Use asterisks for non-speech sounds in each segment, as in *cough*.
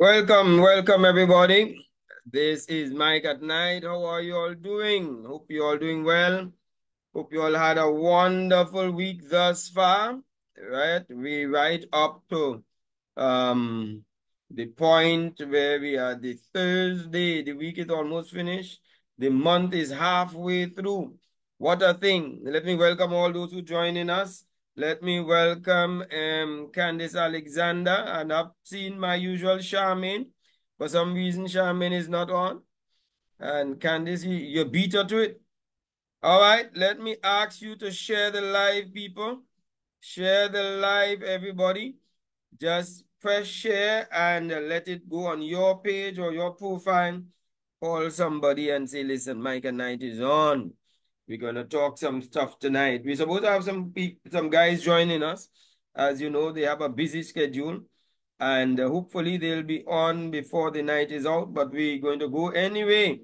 Welcome, welcome everybody. This is Mike at Night. How are you all doing? Hope you all doing well. Hope you all had a wonderful week thus far. Right? We right up to um the point where we are the Thursday. The week is almost finished. The month is halfway through. What a thing. Let me welcome all those who joining us. Let me welcome um, Candice Alexander, and I've seen my usual Charmaine. For some reason, Charmaine is not on. And Candice, you, beat her to it. All right, let me ask you to share the live, people. Share the live, everybody. Just press share and let it go on your page or your profile. Call somebody and say, listen, Mike and is on. We're gonna talk some stuff tonight. We're supposed to have some some guys joining us. As you know, they have a busy schedule, and uh, hopefully they'll be on before the night is out. But we're going to go anyway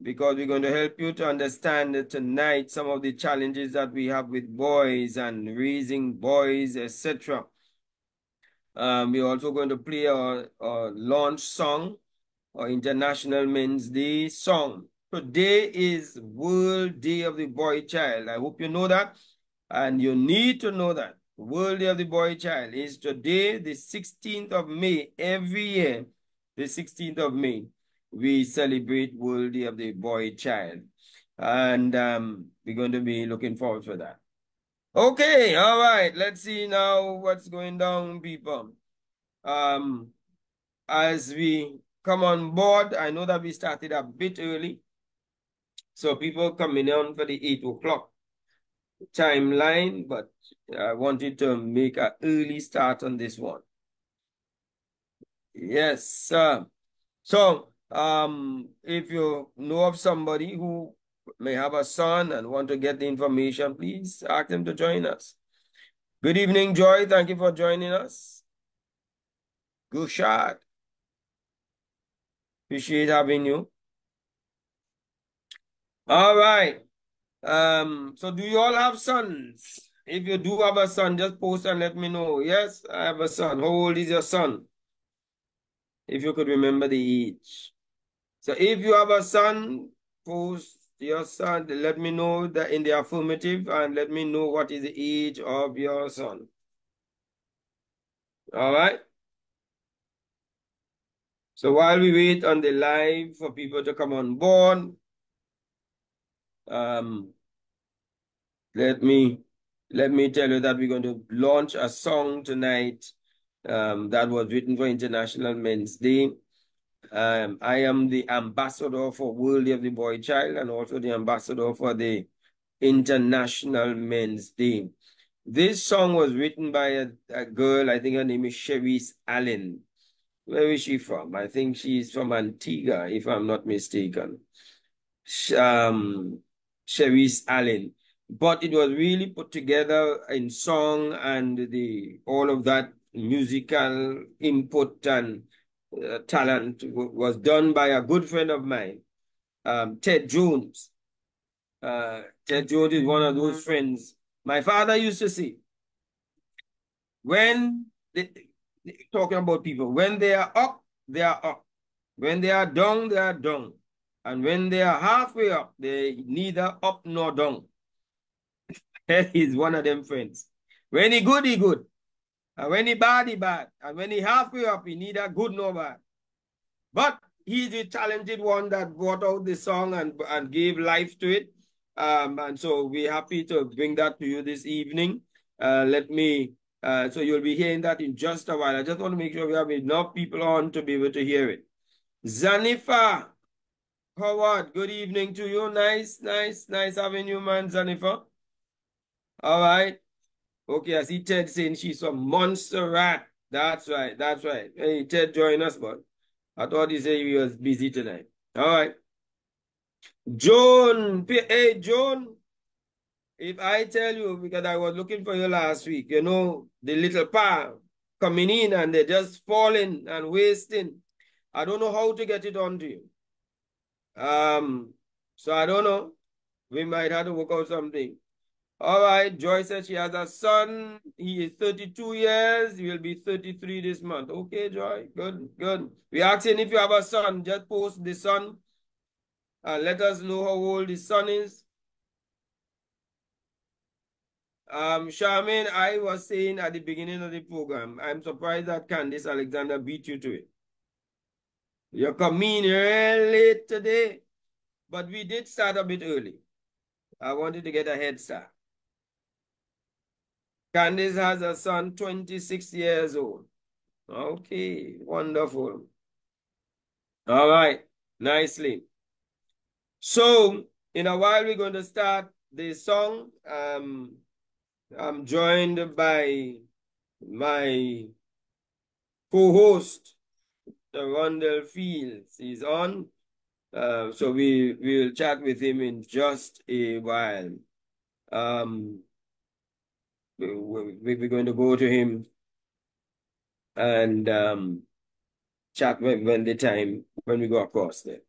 because we're going to help you to understand tonight some of the challenges that we have with boys and raising boys, etc. Um, we're also going to play our, our launch song, our International Men's Day song. Today is World Day of the Boy Child. I hope you know that. And you need to know that. World Day of the Boy Child is today, the 16th of May. Every year, the 16th of May, we celebrate World Day of the Boy Child. And um, we're going to be looking forward for that. Okay, all right. Let's see now what's going down, people. Um, as we come on board, I know that we started a bit early. So people coming on for the 8 o'clock timeline, but I wanted to make an early start on this one. Yes, sir. So um, if you know of somebody who may have a son and want to get the information, please ask them to join us. Good evening, Joy. Thank you for joining us. Good shot. Appreciate having you. All right. Um, so do you all have sons? If you do have a son, just post and let me know. Yes, I have a son. How old is your son? If you could remember the age. So if you have a son, post your son, let me know that in the affirmative and let me know what is the age of your son. All right. So while we wait on the live for people to come on board, um, let me let me tell you that we're going to launch a song tonight um, that was written for International Men's Day. Um, I am the ambassador for World of the Boy Child and also the ambassador for the International Men's Day. This song was written by a, a girl, I think her name is Cherise Allen. Where is she from? I think she's from Antigua, if I'm not mistaken. Um, Cherise Allen. But it was really put together in song and the all of that musical input and uh, talent was done by a good friend of mine, um, Ted Jones. Uh, Ted Jones is one of those friends. My father used to say, when they, talking about people, when they are up, they are up. When they are down, they are down. And when they are halfway up, they neither up nor down. *laughs* He's one of them friends. When he good, he good. And when he bad, he bad. And when he halfway up, he neither good nor bad. But he's the talented one that brought out the song and, and gave life to it. Um, and so we're happy to bring that to you this evening. Uh, let me, uh, so you'll be hearing that in just a while. I just want to make sure we have enough people on to be able to hear it. Zanifa, Howard, good evening to you. Nice, nice, nice having you, man, Zanifa. All right. Okay, I see Ted saying she's from Montserrat. That's right, that's right. Hey, Ted, join us, but I thought he said he was busy tonight. All right. Joan, hey, Joan, if I tell you, because I was looking for you last week, you know, the little pa coming in and they're just falling and wasting. I don't know how to get it onto you. Um, so I don't know. We might have to work out something. All right, Joy says she has a son. He is 32 years. He will be 33 this month. Okay, Joy. Good, good. We're asking if you have a son, just post the son and let us know how old the son is. Um, Charmaine, I was saying at the beginning of the program, I'm surprised that Candice Alexander beat you to it. You're coming real late today, but we did start a bit early. I wanted to get a head start. Candice has a son, 26 years old. Okay, wonderful. All right, nicely. So, in a while, we're going to start the song. Um, I'm joined by my co-host, Rondell Fields. He's on. Uh, so we will chat with him in just a while. Um, we, we're going to go to him and um, chat when, when the time, when we go across there.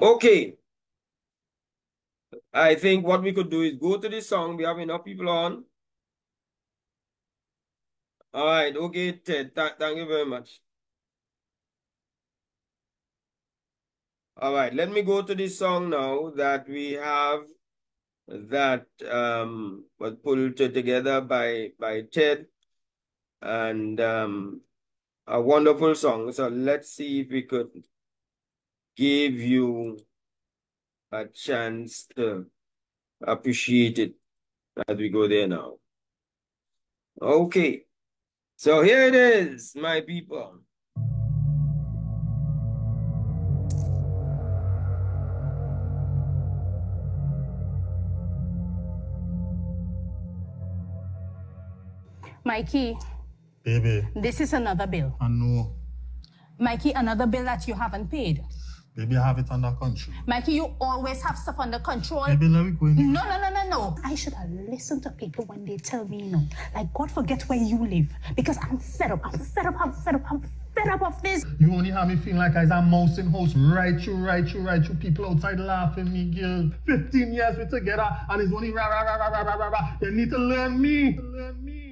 Okay. I think what we could do is go to this song. We have enough people on. All right. Okay, Ted. Th thank you very much. All right. Let me go to this song now that we have that um, was pulled together by, by Ted and um, a wonderful song. So let's see if we could give you a chance to appreciate it as we go there now. Okay, so here it is, my people. Mikey. Baby. This is another bill. I know. Mikey, another bill that you haven't paid. Baby, I have it under control. Mikey, you always have stuff under control. Baby, let me go in. No, no, no, no, no. I should have listened to people when they tell me, know, like, God forget where you live. Because I'm fed up. I'm fed up. I'm fed up. I'm fed up of this. You only have me feeling like I'm a mouse in house. Right, you, right, you, right, you. People outside laughing me, girl. 15 years we together, and it's only rah, rah, rah, rah, rah, rah, rah, rah. They need to learn me. To learn me.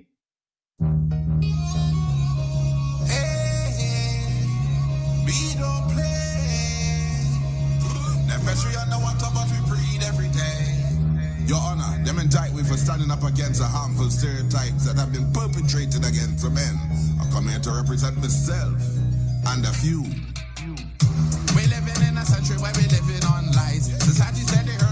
Play. Your Honor, them indict we for standing up against the harmful stereotypes that have been perpetrated against the men. I come here to represent myself and a few. We living in a century where we living on lies. Society said the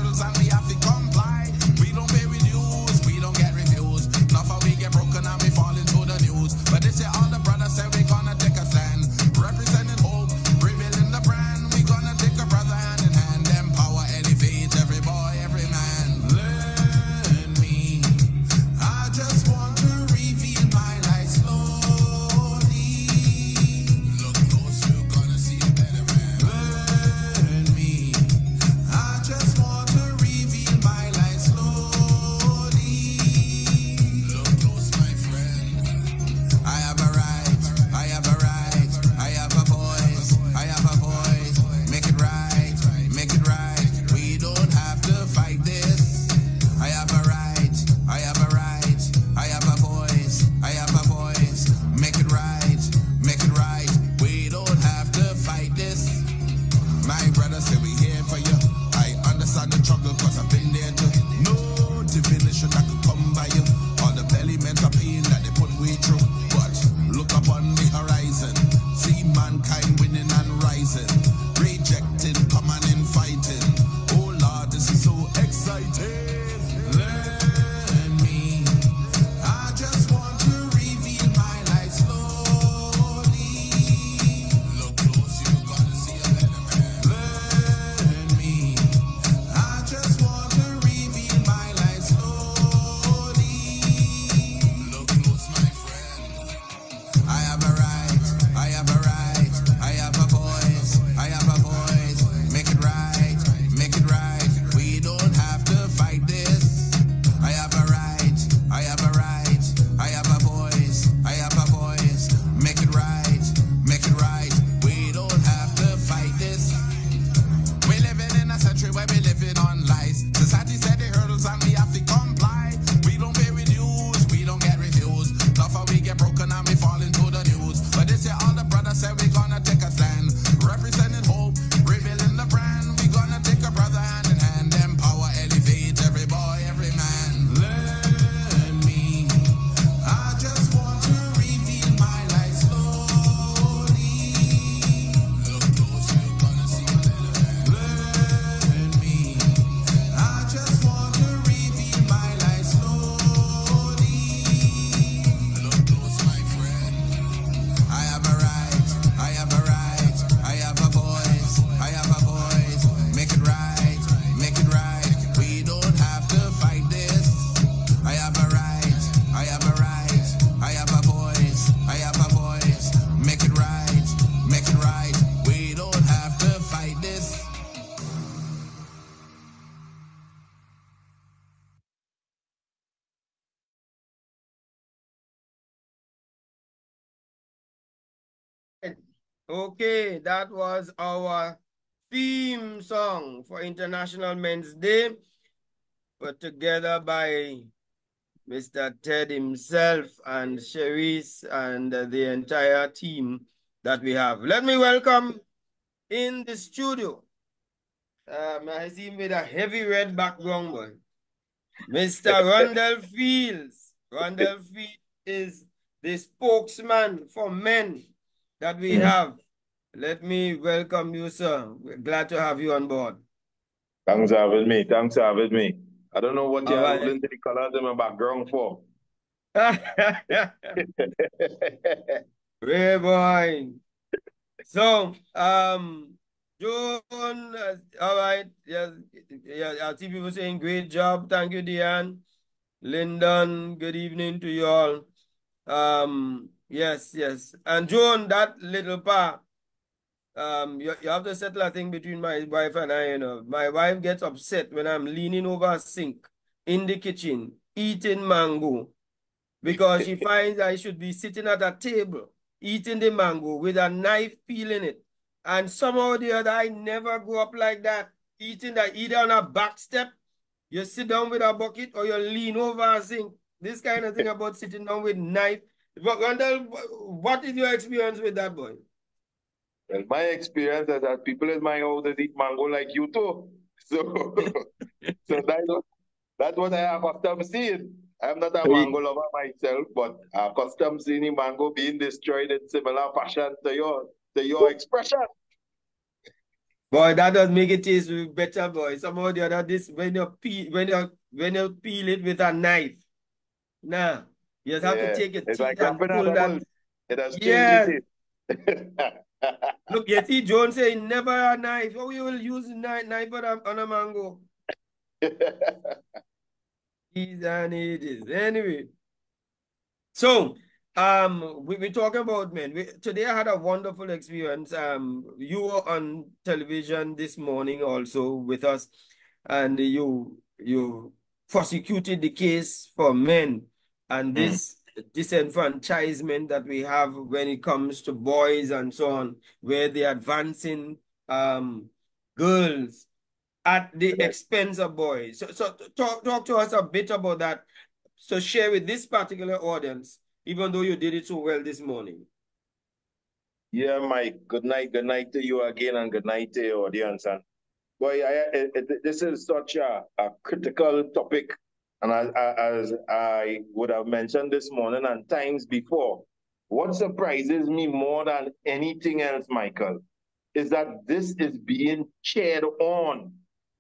Okay, that was our theme song for International Men's Day, put together by Mr. Ted himself and Cherise and the entire team that we have. Let me welcome in the studio. Um, I see him with a heavy red background, boy. Mr. *laughs* Rondell Fields. Rondell Fields is the spokesman for men that we have. Let me welcome you, sir. We're glad to have you on board. Thanks for having me. Thanks for having me. I don't know what you're right. holding the colors in my background for. *laughs* Boy. So, um, John, uh, all right. Yeah, yeah, I see people saying great job. Thank you, Diane. Lyndon, good evening to you all. Um, yes, yes. And John, that little part, um, you, you have to settle a thing between my wife and I, you know. My wife gets upset when I'm leaning over a sink in the kitchen, eating mango, because she *laughs* finds I should be sitting at a table, eating the mango with a knife peeling it. And somehow or the other, I never go up like that, eating that either on a back step, you sit down with a bucket, or you lean over a sink. This kind of thing about sitting down with knife. But Rondell, what is your experience with that, boy? Well, my experience is that people in my house eat mango like you too. *laughs* So, *laughs* so that's what, that's what I have accustomed seeing. I'm not a mango lover myself, but I accustomed seeing mango being destroyed in similar fashion to your to your expression. Boy, that does make it taste better, boy. Somehow the other, this when you peel when you when you peel it with a knife. Nah, you just have Yeah, to take your it's like and pull that. It has changed it. *laughs* Look, you see, John say never a knife. How you will use a knife, knife on a, on a mango? *laughs* These and it is. Anyway, so um, we we talking about men. We, today I had a wonderful experience. Um, you were on television this morning also with us, and you you prosecuted the case for men and this disenfranchisement that we have when it comes to boys and so on, where they're advancing um girls at the expense of boys. So, so talk, talk to us a bit about that. So share with this particular audience, even though you did it so well this morning. Yeah, Mike. Good night. Good night to you again, and good night to your audience. And boy, I, it- this is such a, a critical topic, and as, as I would have mentioned this morning and times before, what surprises me more than anything else, Michael, is that this is being cheered on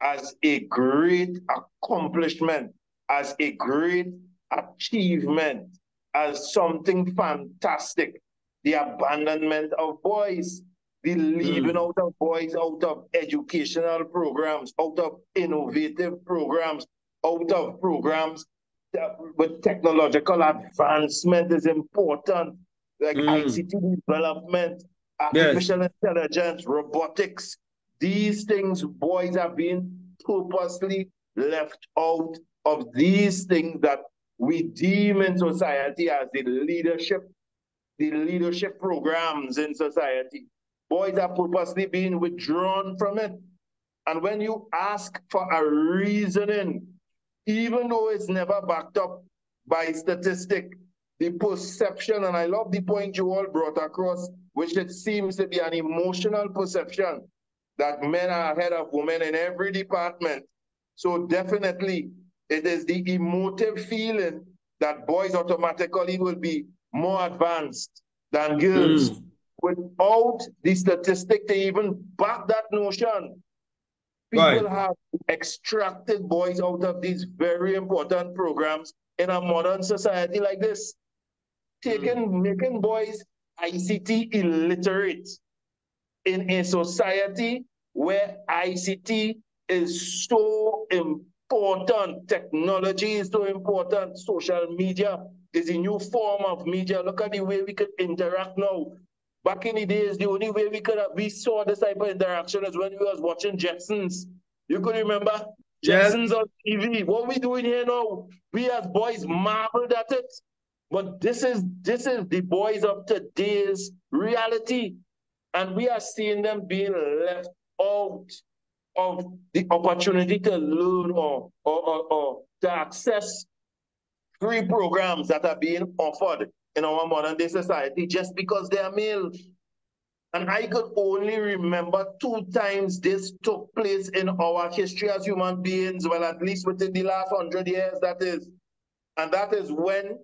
as a great accomplishment, as a great achievement, as something fantastic. The abandonment of boys, the leaving hmm. out of boys out of educational programs, out of innovative programs, out of programs that with technological advancement is important, like Mm. ICT development, artificial intelligence, robotics. These things, boys are being purposely left out of these things that we deem in society as the leadership the leadership programs in society. Boys are purposely being withdrawn from it. And when you ask for a reasoning, even though it's never backed up by statistic, the perception, and I love the point you all brought across, which it seems to be an emotional perception that men are ahead of women in every department. So definitely, it is the emotive feeling that boys automatically will be more advanced than girls Mm. without the statistic to even back that notion. People Right. have extracted boys out of these very important programs in a modern society like this, taking hmm. making boys ICT illiterate in a society where ICT is so important, technology is so important, social media is a new form of media. Look at the way we can interact now. Back in the days, the only way we could have, we saw this type of interaction is when we was watching Jetsons. You could remember. Jetsons on TV. What we doing here now? We as boys marveled at it. But this is this is the boys of today's reality. And we are seeing them being left out of the opportunity to learn or, or, or, or to access free programs that are being offered in our modern day society just because they are male. And I could only remember two times this took place in our history as human beings, well, at least within the last hundred years, that is. And that is when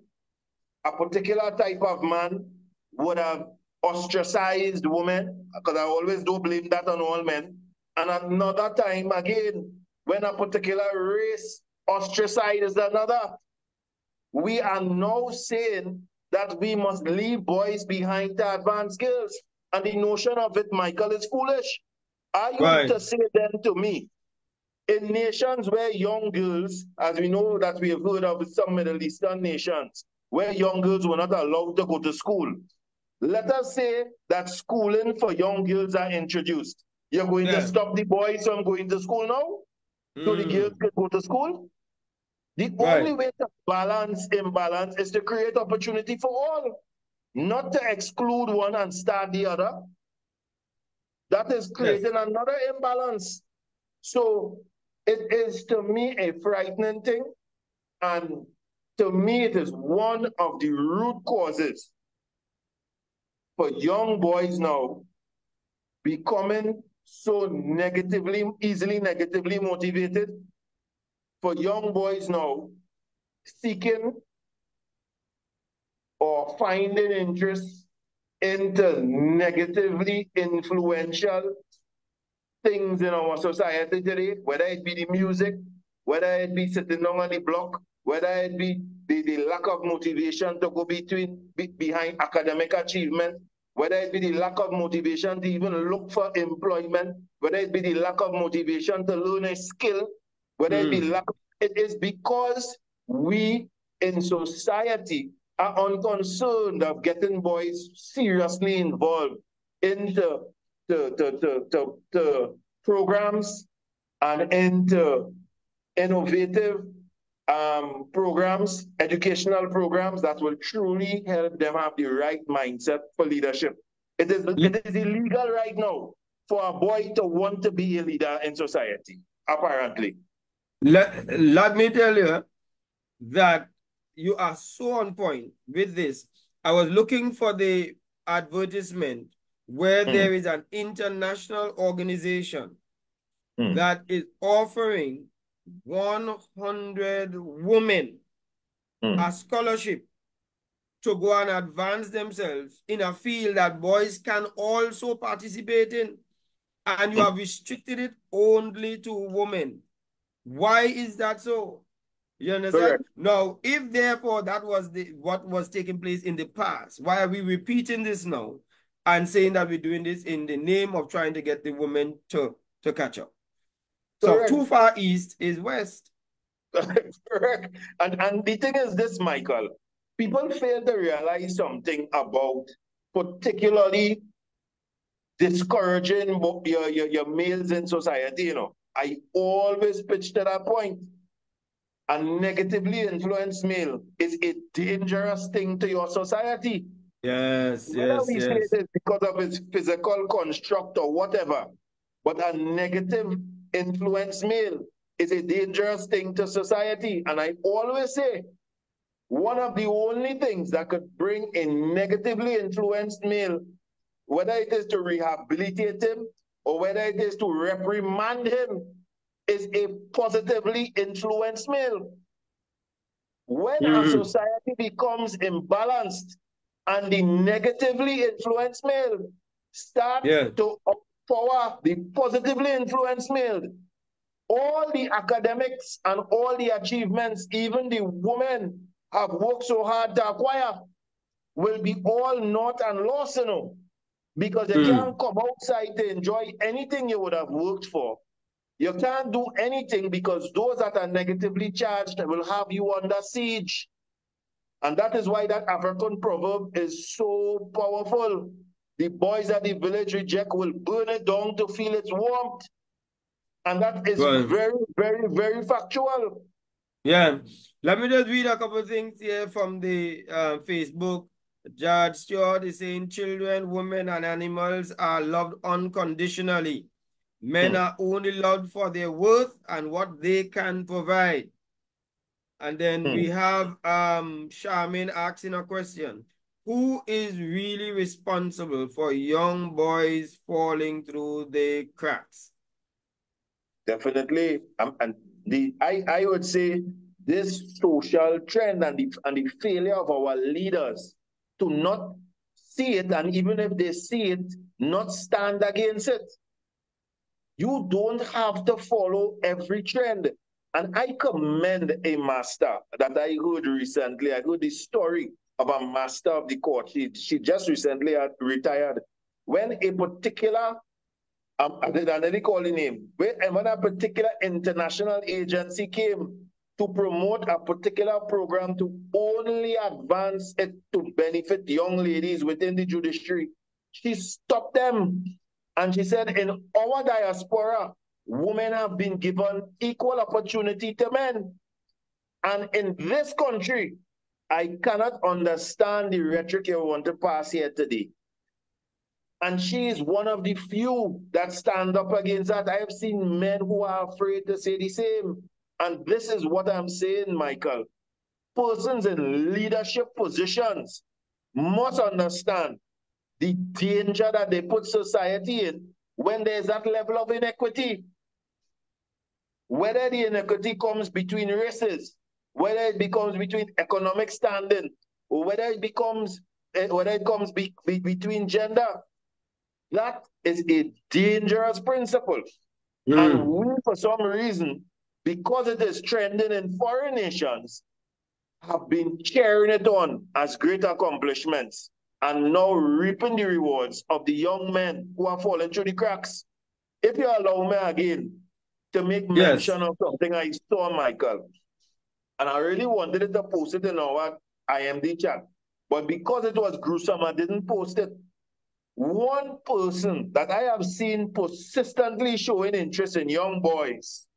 a particular type of man would have ostracized women, because I always do blame that on all men. And another time again, when a particular race ostracizes another, we are now saying that we must leave boys behind to advance girls. And the notion of it, Michael, is foolish. Are you right. to say then to me, in nations where young girls, as we know that we have heard of some Middle Eastern nations, where young girls were not allowed to go to school, let us say that schooling for young girls are introduced. You're going yeah. to stop the boys from going to school now? Mm. So the mm. girls can go to school? The right. only way to balance imbalance is to create opportunity for all, not to exclude one and start the other. That is creating yes. another imbalance. So it is to me a frightening thing. And to me, it is one of the root causes for young boys now becoming so negatively, easily negatively motivated for young boys now seeking or finding interest into negatively influential things in our society today, whether it be the music, whether it be sitting down on the block, whether it be the, the lack of motivation to go between be, behind academic achievement, whether it be the lack of motivation to even look for employment, whether it be the lack of motivation to learn a skill whether mm. it be hmm. lack, it is because we in society are unconcerned of getting boys seriously involved into the, the, the, the, the programs and into innovative um, programs, educational programs that will truly help them have the right mindset for leadership. It is, it is illegal right now for a boy to want to be a leader in society, apparently. Let, let me tell you that you are so on point with this. I was looking for the advertisement where mm. there is an international organization mm. that is offering 100 women mm. a scholarship to go and advance themselves in a field that boys can also participate in. And you mm. have restricted it only to women. Why is that so? You understand? Correct. Now, if therefore that was the what was taking place in the past, why are we repeating this now and saying that we're doing this in the name of trying to get the women to to catch up? So too far east is west. *laughs* Correct. And and the thing is this, Michael, people fail to realize something about particularly discouraging your, your, your males in society, you know. I always pitch to that point. A negatively influenced male is a dangerous thing to your society. Yes, Whether yes, we yes. Say it because of his physical construct or whatever, but a negative influenced male is a dangerous thing to society. And I always say, one of the only things that could bring a negatively influenced male, whether it is to rehabilitate him or whether it is to reprimand him, is a positively influenced male. When mm -hmm. a mm-hmm. society becomes imbalanced and the negatively influenced male start yeah. to empower the positively influenced male, all the academics and all the achievements, even the women have worked so hard to acquire, will be all not and lost, you know because you mm. can't come outside to enjoy anything you would have worked for. You can't do anything because those that are negatively charged will have you under siege. And that is why that African proverb is so powerful. The boys at the village reject will burn it down to feel its warmth. And that is well, very, very, very factual. Yeah. Let me just read a couple of things here from the uh, Facebook Judge Stewart is saying children, women, and animals are loved unconditionally. Men are only loved for their worth and what they can provide. And then hmm. we have um Charmaine asking a question. Who is really responsible for young boys falling through the cracks? Definitely. Um, and the I, I would say this social trend and the, and the failure of our leaders to not see it, and even if they see it, not stand against it. You don't have to follow every trend. And I commend a master that I heard recently. I heard this story of a master of the court. She, she just recently retired. When a particular, um, I didn't call the name, when a particular international agency came to promote a particular program to only advance it to benefit young ladies within the judiciary. She stopped them and she said, in our diaspora, women have been given equal opportunity to men. And in this country, I cannot understand the rhetoric you want to pass here today. And she is one of the few that stand up against that. I have seen men who are afraid to say the same. And this is what I'm saying, Michael. Persons in leadership positions must understand the danger that they put society in when there's that level of inequity. Whether the inequity comes between races, whether it becomes between economic standing, or whether it becomes eh, whether it comes be, be, between gender, that is a dangerous principle. Mm. And we, for some reason, because it is trending in foreign nations, have been cheering it on as great accomplishments and now reaping the rewards of the young men who are falling through the cracks. If you allow me again to make yes. mention of something I saw, Michael, and I really wanted to post it in our IMD chat, but because it was gruesome, I didn't post it. One person that I have seen persistently showing interest in young boys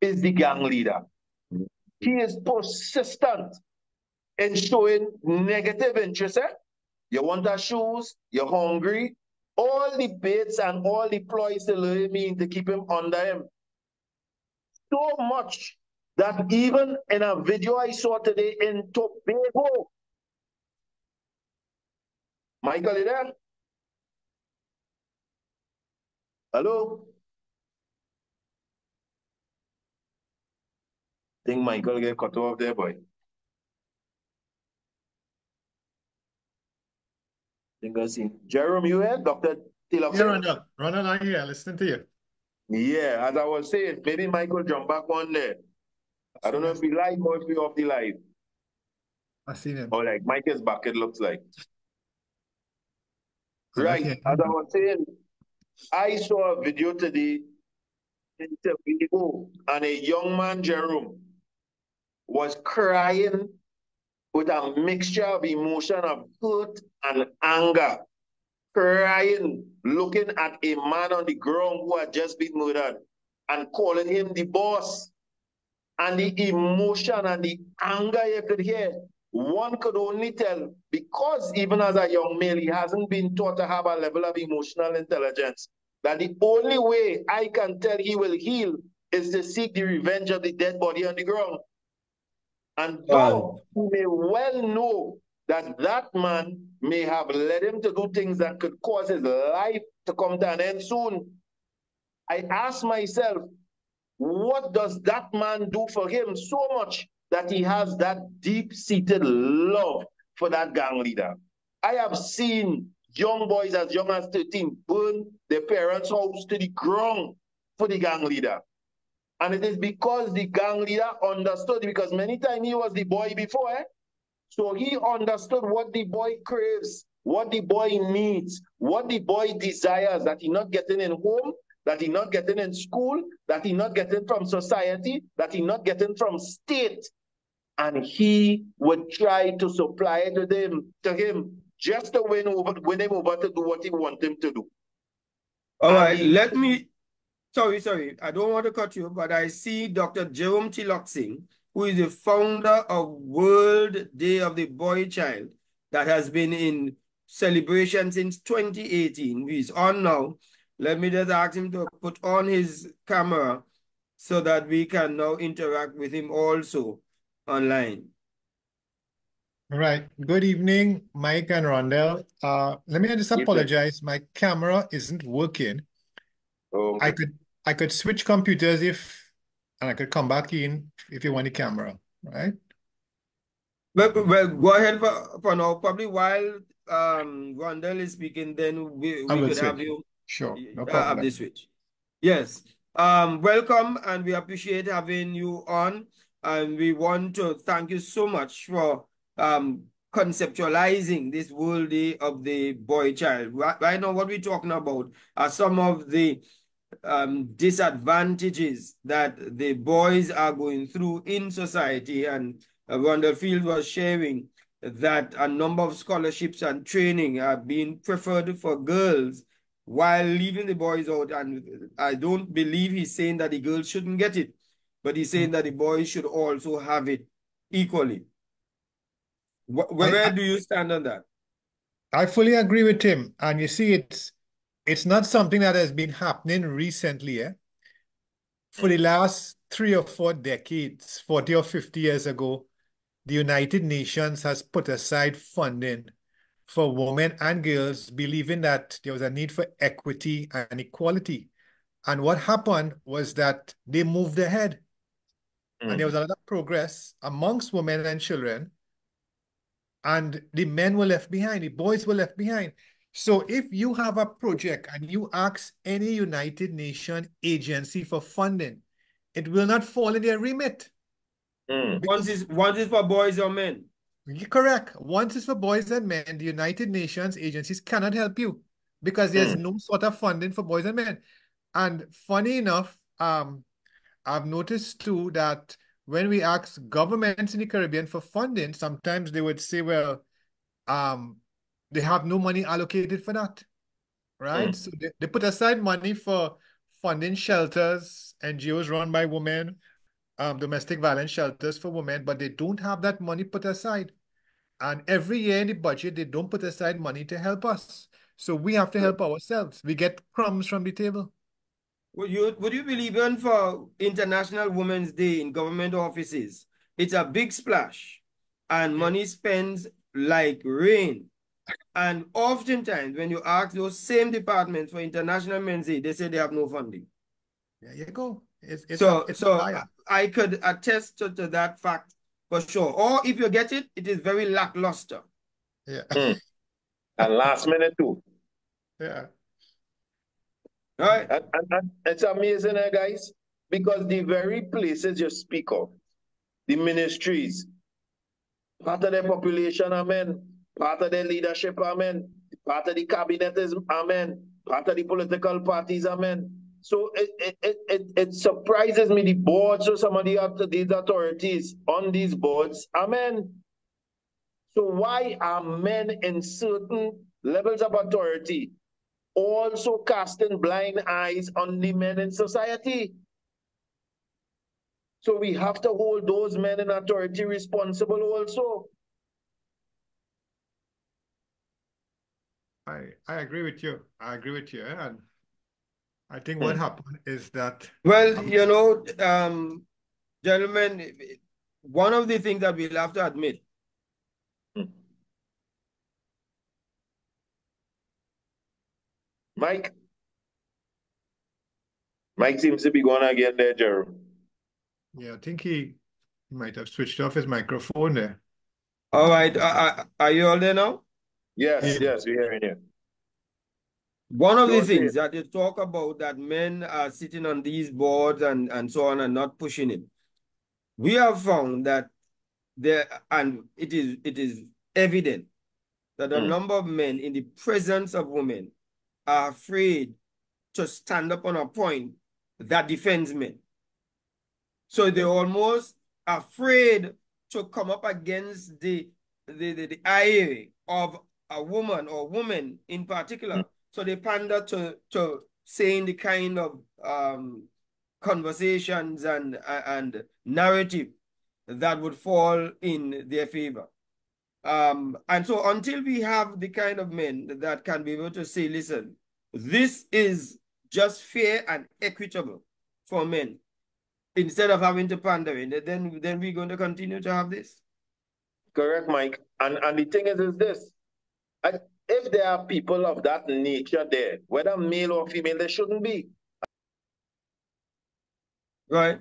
is the gang leader. He is persistent in showing negative interest. Eh? You want our shoes, you're hungry, all the baits and all the ploys to lure me to keep him under him. So much that even in a video I saw today in Tobago, Michael, you there? Hello? Think Michael get cut off there, boy. think I see. Jerome, you here? Dr. Taylor? Yeah, Ronald. Ronald, I'm here. Listening to you. Yeah, as I was saying, maybe Michael jump back on there. I don't know if he live or if he off the live. I seen him. Or like Michael's back, it looks like. Right, as I was saying, I saw a video today in Tobago and a young man, Jerome, was crying with a mixture of emotion of hurt and anger, crying, looking at a man on the ground who had just been murdered and calling him the boss. And the emotion and the anger you could hear, one could only tell because even as a young male, he hasn't been taught to have a level of emotional intelligence. That the only way I can tell he will heal is to seek the revenge of the dead body on the ground. And he may well know that that man may have led him to do things that could cause his life to come to an end soon, I ask myself, what does that man do for him so much that he has that deep-seated love for that gang leader? I have seen young boys as young as 13 burn their parents' house to the ground for the gang leader. And it is because the gang leader understood, because many times he was the boy before, eh? So he understood what the boy craves, what the boy needs, what the boy desires that he not getting in home, that he not getting in school, that he not getting from society, that he not getting from state. And he would try to supply it to him, to him just to win over, win him over to do what he want him to do. All and right, he, let me sorry, sorry, I don't want to cut you, but I see Dr. Jerome Teelucksingh, who is the founder of World Day of the Boy Child, that has been in celebration since 2018. He's on now. Let me just ask him to put on his camera so that we can now interact with him also online. All right. Good evening, Mike and Rondell. Uh, let me just apologize. My camera isn't working. Oh, okay. I could I could switch computers if, and I could come back in if you want the camera, right? Well, well go ahead for, for now. Probably while um Rondell is speaking, then we, we could switch. have you sure no uh, problem. Uh, the switch. Yes. Um, welcome, and we appreciate having you on. And we want to thank you so much for um, conceptualizing this World Day of the Boy Child. Right, right now, what we're talking about are some of the um, disadvantages that the boys are going through in society. And uh, Rondell Field was sharing that a number of scholarships and training are being preferred for girls while leaving the boys out. And I don't believe he's saying that the girls shouldn't get it, but he's saying that the boys should also have it equally. Where, I, do you stand on that? I fully agree with him. And you see, it's it's not something that has been happening recently. Eh? For the last three or four decades, 40 or 50 years ago, the United Nations has put aside funding for women and girls, believing that there was a need for equity and equality. And what happened was that they moved ahead. Mm. And there was a lot of progress amongst women and children and the men were left behind, the boys were left behind. So if you have a project and you ask any United Nations agency for funding, it will not fall in their remit. Mm. Once is once is for boys or men. you Correct. Once is for boys and men, the United Nations agencies cannot help you because there's mm. no sort of funding for boys and men. And funny enough, um, I've noticed too that when we ask governments in the Caribbean for funding, sometimes they would say, well, um, they have no money allocated for that, right? Mm. So they, they put aside money for funding shelters, NGOs run by women, um, domestic violence shelters for women, but they don't have that money put aside. And every year in the budget, they don't put aside money to help us. So we have to help ourselves. We get crumbs from the table. Would you, would you believe even for International Women's Day in government offices, it's a big splash and money spends like rain. And oftentimes when you ask those same departments for International Men's Day, they say they have no funding. There you go. It's, it's so a, it's so I could attest to, to that fact for sure. Or if you get it, it is very lackluster. Yeah. Mm. And last minute too. Yeah. All right. And, and, and it's amazing, eh, guys, because the very places you speak of, the ministries, part of their population, amen, part of the leadership, amen, part of the cabinet is, amen, part of the political parties, amen. So it, it, it, it, it surprises me, the boards or some of the, these authorities on these boards, amen. So why are men in certain levels of authority also casting blind eyes on the men in society. So we have to hold those men in authority responsible also. I I agree with you. I agree with you. And I think what hmm. happened is that well, um, you know, um, gentlemen, one of the things that we'll have to admit Mike? Mike seems to be going again there, Jerome. Yeah, I think he, he might have switched off his microphone there. All right. Uh, are you all there now? Yes, yeah. yes, we hear hearing you. One of the things that you talk about that men are sitting on these boards and, and so on and not pushing it. We have found that there, and it is it is evident that a mm. number of men in the presence of women are afraid to stand up on a point that defends men. So they're almost afraid to come up against the the, the, the eye of a woman or woman in particular. So they pander to to saying the kind of um, conversations and and narrative that would fall in their favor. Um, and so until we have the kind of men that can be able to say, listen, this is just fair and equitable for men, instead of having to pander in then, then we're going to continue to have this. Correct, Mike. And and the thing is, is this. If there are people of that nature there, whether male or female, there shouldn't be. Right.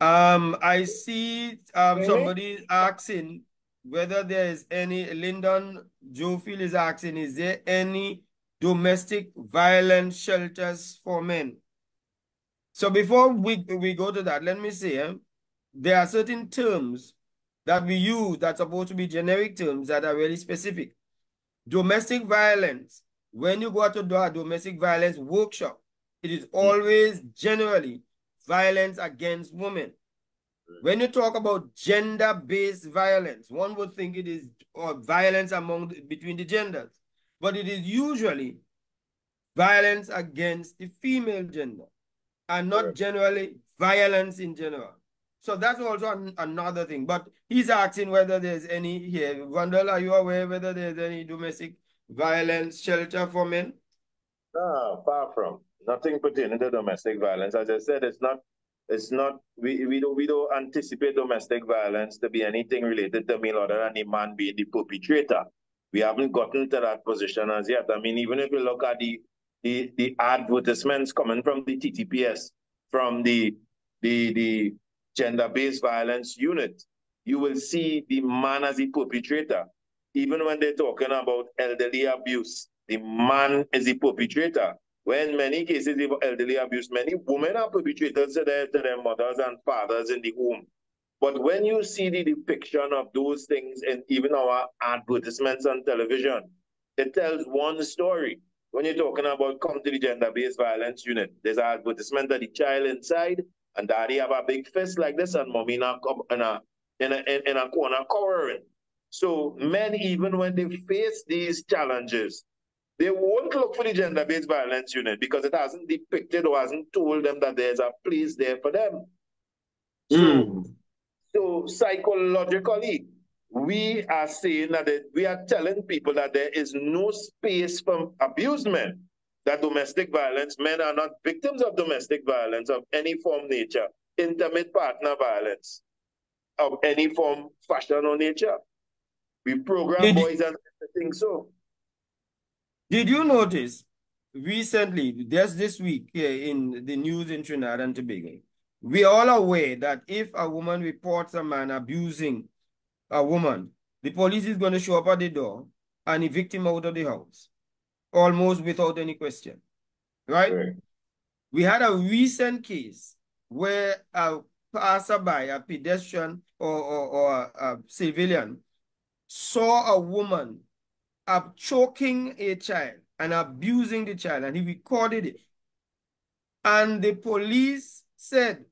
Um, I see um somebody asking whether there is any Lyndon Joefield is asking, is there any domestic violence shelters for men? So before we, we go to that, let me say eh, there are certain terms that we use that's supposed to be generic terms that are really specific. Domestic violence, when you go out to do a domestic violence workshop, it is always generally violence against women. When you talk about gender-based violence, one would think it is or violence among between the genders, but it is usually violence against the female gender and not generally violence in general. So that's also an, another thing. But he's asking whether there's any here. Randall, are you aware whether there's any domestic violence shelter for men? No, far from. Nothing pertaining to domestic violence. As I said, it's not it's not we, we don't we don't anticipate domestic violence to be anything related to male other than the man being the perpetrator. We haven't gotten to that position as yet. I mean, even if you look at the the, the advertisements coming from the TTPS, from the the the gender-based violence unit, you will see the man as the perpetrator. Even when they're talking about elderly abuse, the man is the perpetrator. When many cases of elderly abuse, many women are perpetrators to their, to their mothers and fathers in the home. But when you see the depiction of those things in even our advertisements on television, it tells one story. When you're talking about come to the gender-based violence unit, there's an advertisement of the child inside and daddy have a big fist like this and mommy in a, in a, in a, in a corner cowering. So men, even when they face these challenges, they won't look for the gender-based violence unit because it hasn't depicted or hasn't told them that there's a place there for them. So, mm. so psychologically, we are saying that we are telling people that there is no space for abusement that domestic violence, men are not victims of domestic violence of any form nature, intimate partner violence of any form, fashion, or nature. We program did, boys and things so. Did you notice recently, just this week in the news in Trinidad and Tobago, we are all aware that if a woman reports a man abusing a woman, the police is going to show up at the door and evict him out of the house almost without any question, right? right? We had a recent case where a passerby, a pedestrian or, or, or a, civilian saw a woman uh, choking a child and abusing the child and he recorded it. And the police said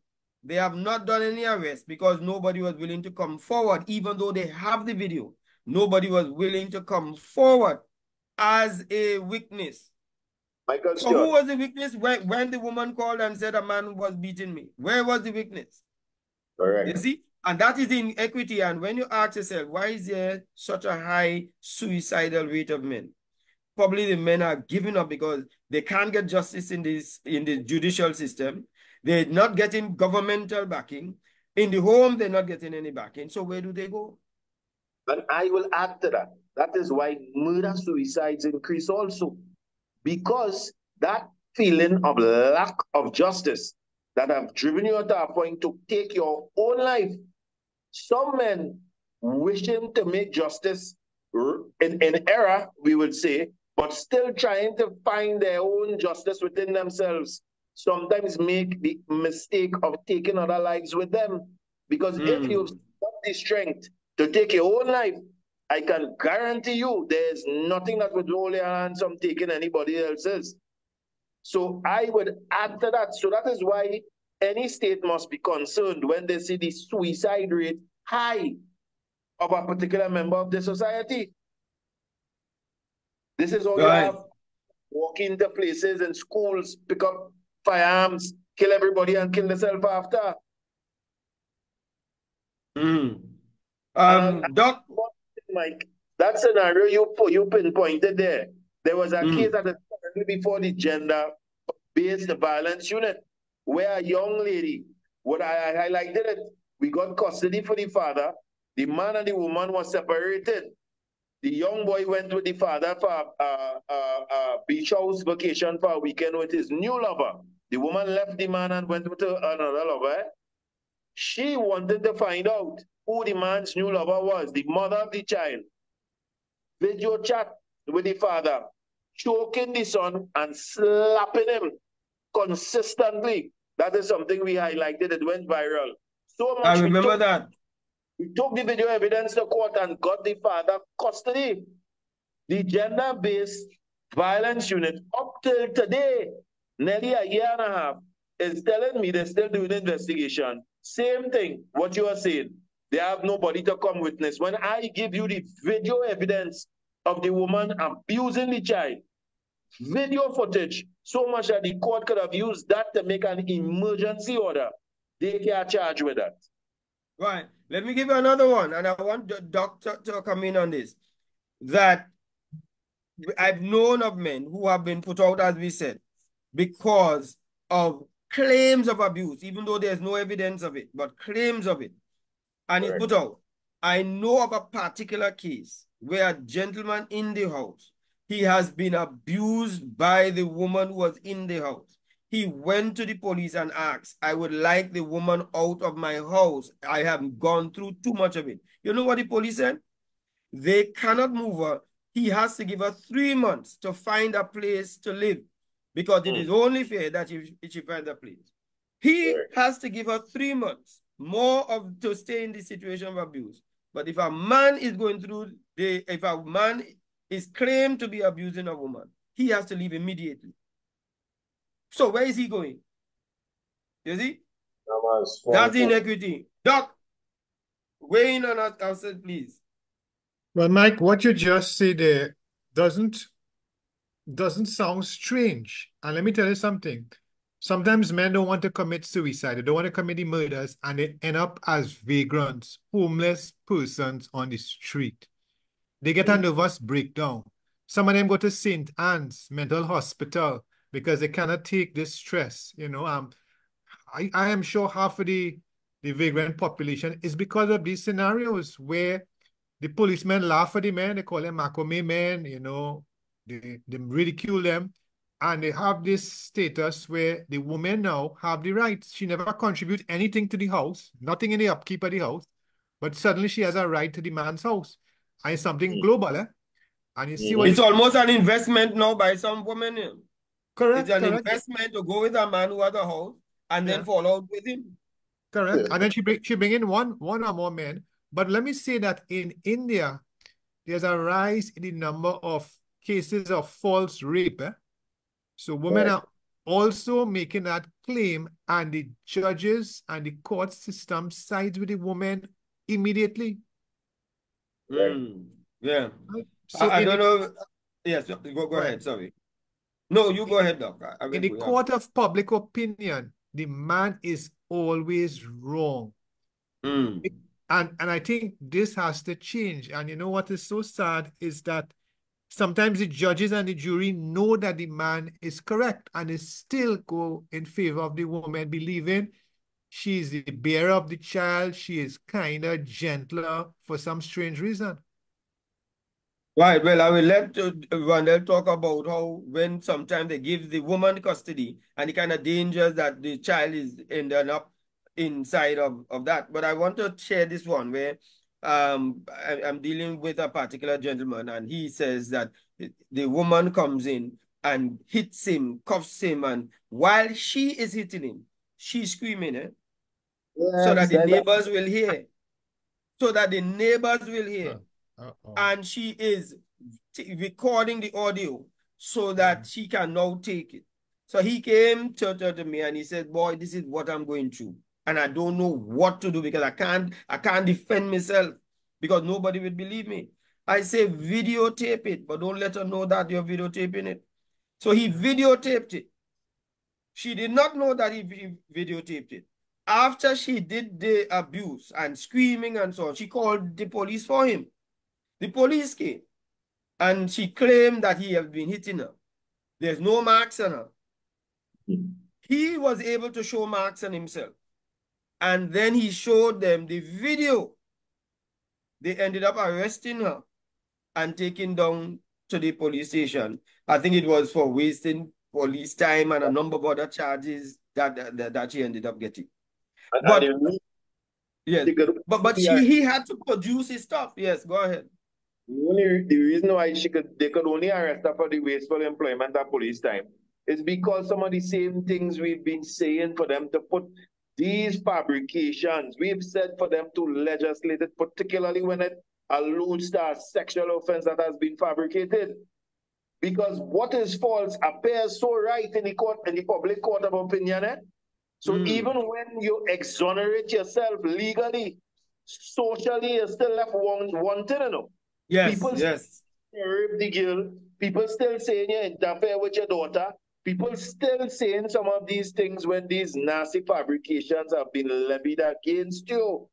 they have not done any arrest because nobody was willing to come forward, even though they have the video. Nobody was willing to come forward as a witness. Michael so who was the witness when, when the woman called and said a man was beating me? Where was the witness? Correct. You see? And that is inequity. And when you ask yourself, why is there such a high suicidal rate of men? Probably the men are giving up because they can't get justice in this in the judicial system. They're not getting governmental backing. In the home, they're not getting any backing. So where do they go? And I will add to that. That is why murder suicides increase also. Because that feeling of lack of justice that have driven you to a point to take your own life. Some men wishing to make justice in, in error, we would say, but still trying to find their own justice within themselves, sometimes make the mistake of taking other lives with them. Because mm. if you've got the strength to take your own life, I can guarantee you there's nothing that would hold your hands from taking anybody else's. So I would add to that. So that is why any state must be concerned when they see the suicide rate high of a particular member of the society. This is all you have walk into places and schools, pick up firearms, kill everybody and kill themselves after. Mm. Um, Doc, Mike, that scenario you you pinpointed there, there was a mm. case at the before the gender-based violence unit where a young lady, what I, I highlighted it, we got custody for the father. The man and the woman were separated. The young boy went with the father for a, a, a, a beach house vacation for a weekend with his new lover. The woman left the man and went with another lover. She wanted to find out who the man's new lover was, the mother of the child. Video chat with the father, choking the son and slapping him consistently. That is something we highlighted. It went viral. So much. I remember took, that. We took the video evidence to court and got the father custody. The gender-based violence unit up till today, nearly a year and a half, is telling me they're still doing investigation. Same thing, what you are saying. They have nobody to come witness. When I give you the video evidence of the woman abusing the child, video footage, so much that the court could have used that to make an emergency order. They can't charge with that. Right. Let me give you another one, and I want the doctor to come in on this. That I've known of men who have been put out, as we said, because of claims of abuse, even though there's no evidence of it, but claims of it. And it's put out. I know of a particular case where a gentleman in the house he has been abused by the woman who was in the house. He went to the police and asked, I would like the woman out of my house. I have gone through too much of it. You know what the police said? They cannot move her. He has to give her three months to find a place to live because it mm. is only fair that she, she finds a place. He has to give her three months more of to stay in the situation of abuse. But if a man is going through the, if a man is claimed to be abusing a woman, he has to leave immediately. So where is he going? You see? That's inequity. Doc, weigh in on us, answer, please. Well, Mike, what you just said there doesn't doesn't sound strange. And let me tell you something. Sometimes men don't want to commit suicide. They don't want to commit the murders, and they end up as vagrants, homeless persons on the street. They get a nervous breakdown. Some of them go to St. Ann's Mental Hospital because they cannot take this stress. You know, um, I, I am sure half of the, the vagrant population is because of these scenarios where the policemen laugh at the men, they call them Makome men, you know, they, they ridicule them. And they have this status where the woman now have the right. She never contribute anything to the house, nothing in the upkeep of the house, but suddenly she has a right to the man's house and it's something mm. global, eh? And you see what it's almost an investment now by some women. Correct. It's an correct. investment to go with a man who has a house and yeah. then fall out with him. Correct. Yeah. And then she bring she bring in one one or more men. But let me say that in India, there's a rise in the number of cases of false rape. Eh? So women right. are also making that claim, and the judges and the court system sides with the woman immediately. Mm, yeah. So I, I don't know. Yes, go, go ahead. Sorry. No, you go ahead, Doc. I, in the court of public opinion, the man is always wrong. Mm. And and I think this has to change. And you know what is so sad is that sometimes the judges and the jury know that the man is correct and they still go in favor of the woman, believing She's the bearer of the child. She is kinder, gentler for some strange reason. Right. Well, I will let uh, Randall talk about how when sometimes they give the woman custody and the kind of dangers that the child is ending up inside of, of that. But I want to share this one where um, I, am dealing with a particular gentleman and he says that the woman comes in and hits him, cuffs him, and while she is hitting him, she's screaming, eh? so that the neighbors will hear. So that the neighbors will hear. Uh, uh And she is recording the audio so that mm. she can now take it. So he came to, to, to me and he said, boy, this is what I'm going through. And I don't know what to do because I can't, I can't defend myself because nobody will believe me. I say videotape it, but don't let her know that you're videotaping it. So he videotaped it. She did not know that he videotaped it after she did the abuse and screaming and so on, she called the police for him. The police came and she claimed that he had been hitting her. There's no marks on her. Hmm. He was able to show marks on himself. And then he showed them the video. They ended up arresting her and taking down to the police station. I think it was for wasting police time and a number of other charges that that, that she ended up getting. And, But- and Yes, the, the, but but she, he had to produce his stuff. Yes, go ahead. only, the reason why she could they could only arrest her for the wasteful employment at police time is because some of the same things we've been saying for them to put these fabrications, we've said for them to legislate it, particularly when it alludes to a sexual offense that has been fabricated. Because what is false appears so right in the court, in the public court of opinion. Eh? So Mm. even when you exonerate yourself legally, socially, you're still left one, wanting, you know. Yes, People- yes. Rape the girl. People still saying you interfere with your daughter. People still saying some of these things when these nasty fabrications have been levied against you.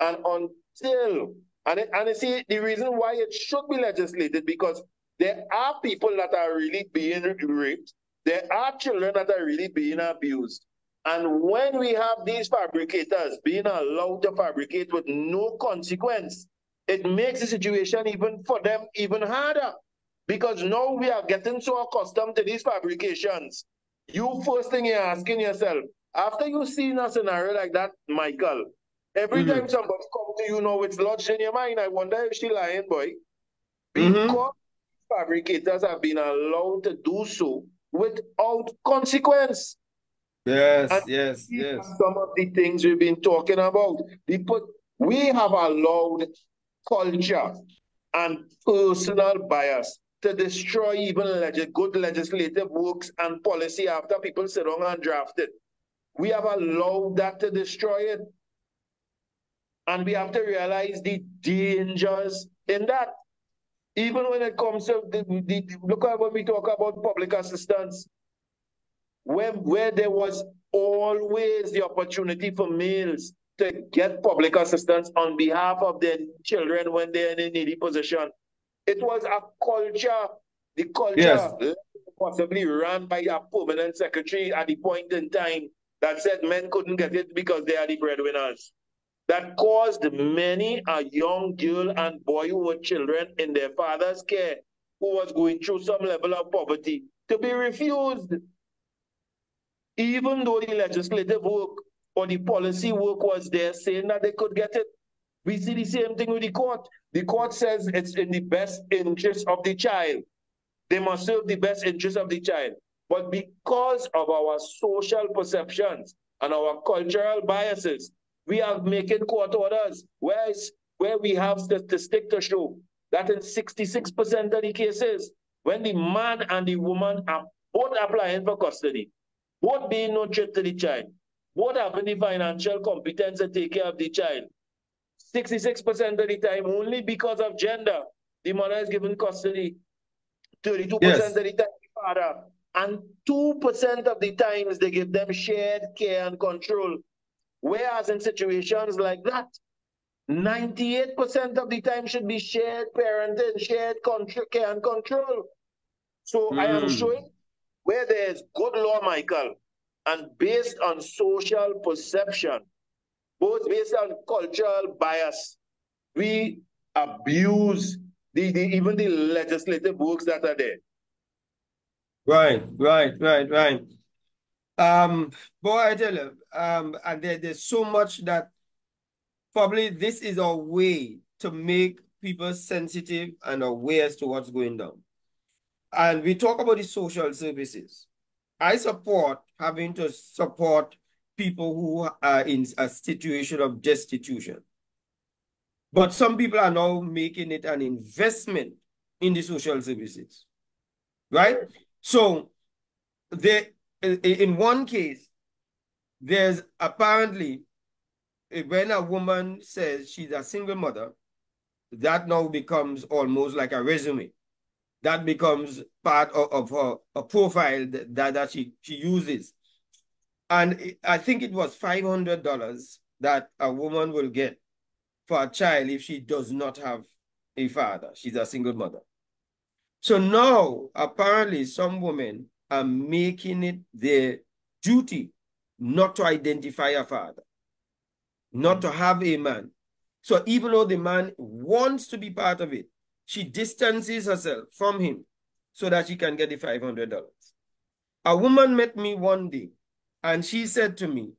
And until, and, and you see, the reason why it should be legislated because there are people that are really being raped. There are children that are really being abused. And when we have these fabricators being allowed to fabricate with no consequence, it makes the situation even for them even harder. Because now we are getting so accustomed to these fabrications. You first thing you're asking yourself, after you see a scenario like that, Michael, every Mhm. time somebody comes to you now, it's lodged in your mind. I wonder if she lying, boy. Mhm. Because fabricators have been allowed to do so without consequence. Yes, And yes, yes. Some of the things we've been talking about. Put, we have allowed culture and personal bias to destroy even leg- good legislative works and policy after people sit down and draft it. We have allowed that to destroy it. And we have to realize the dangers in that. Even when it comes to the, the, look at when we talk about public assistance, where, where there was always the opportunity for males to get public assistance on behalf of their children when they're in a needy position. It was a culture, the culture Yes. possibly ran by a permanent secretary at the point in time that said men couldn't get it because they are the breadwinners. That caused many a young girl and boy who were children in their father's care, who was going through some level of poverty, to be refused even though the legislative work or the policy work was there saying that they could get it. We see the same thing with the court. The court says it's in the best interest of the child. They must serve the best interest of the child. But because of our social perceptions and our cultural biases, we are making court orders where, where we have statistics to show that in 66% of the cases, when the man and the woman are both applying for custody, both being no threat to the child, both having the financial competence to take care of the child. 66% of the time, only because of gender, the mother is given custody. 32% Yes. of the time, the father. And 2% of the times, they give them shared care and control. Whereas in situations like that, 98% of the time should be shared parenting, shared control, care and control. So I am Mm. showing where there is good law, Michael, and based on social perception, both based on cultural bias, we abuse the, the even the legislative works that are there. Right, right, right, right. Um, boy, I tell you, um, and there, there's so much that probably this is a way to make people sensitive and aware as to what's going down. And we talk about the social services. I support having to support people who are in a situation of destitution. But some people are now making it an investment in the social services, right? So there, in- one case, there's apparently eh, when a woman says she's a single mother, that now becomes almost like a resume. That becomes part of, of her a profile that, that she, she uses. And I think it was $500 that a woman will get for a child if she does not have a father. She's a single mother. So now, apparently, some women are making it their duty not to identify a father, not to mm. have a man. So even though the man wants to be part of it, she distances herself from him so that she can get the $500. A woman met me one day and she said to me,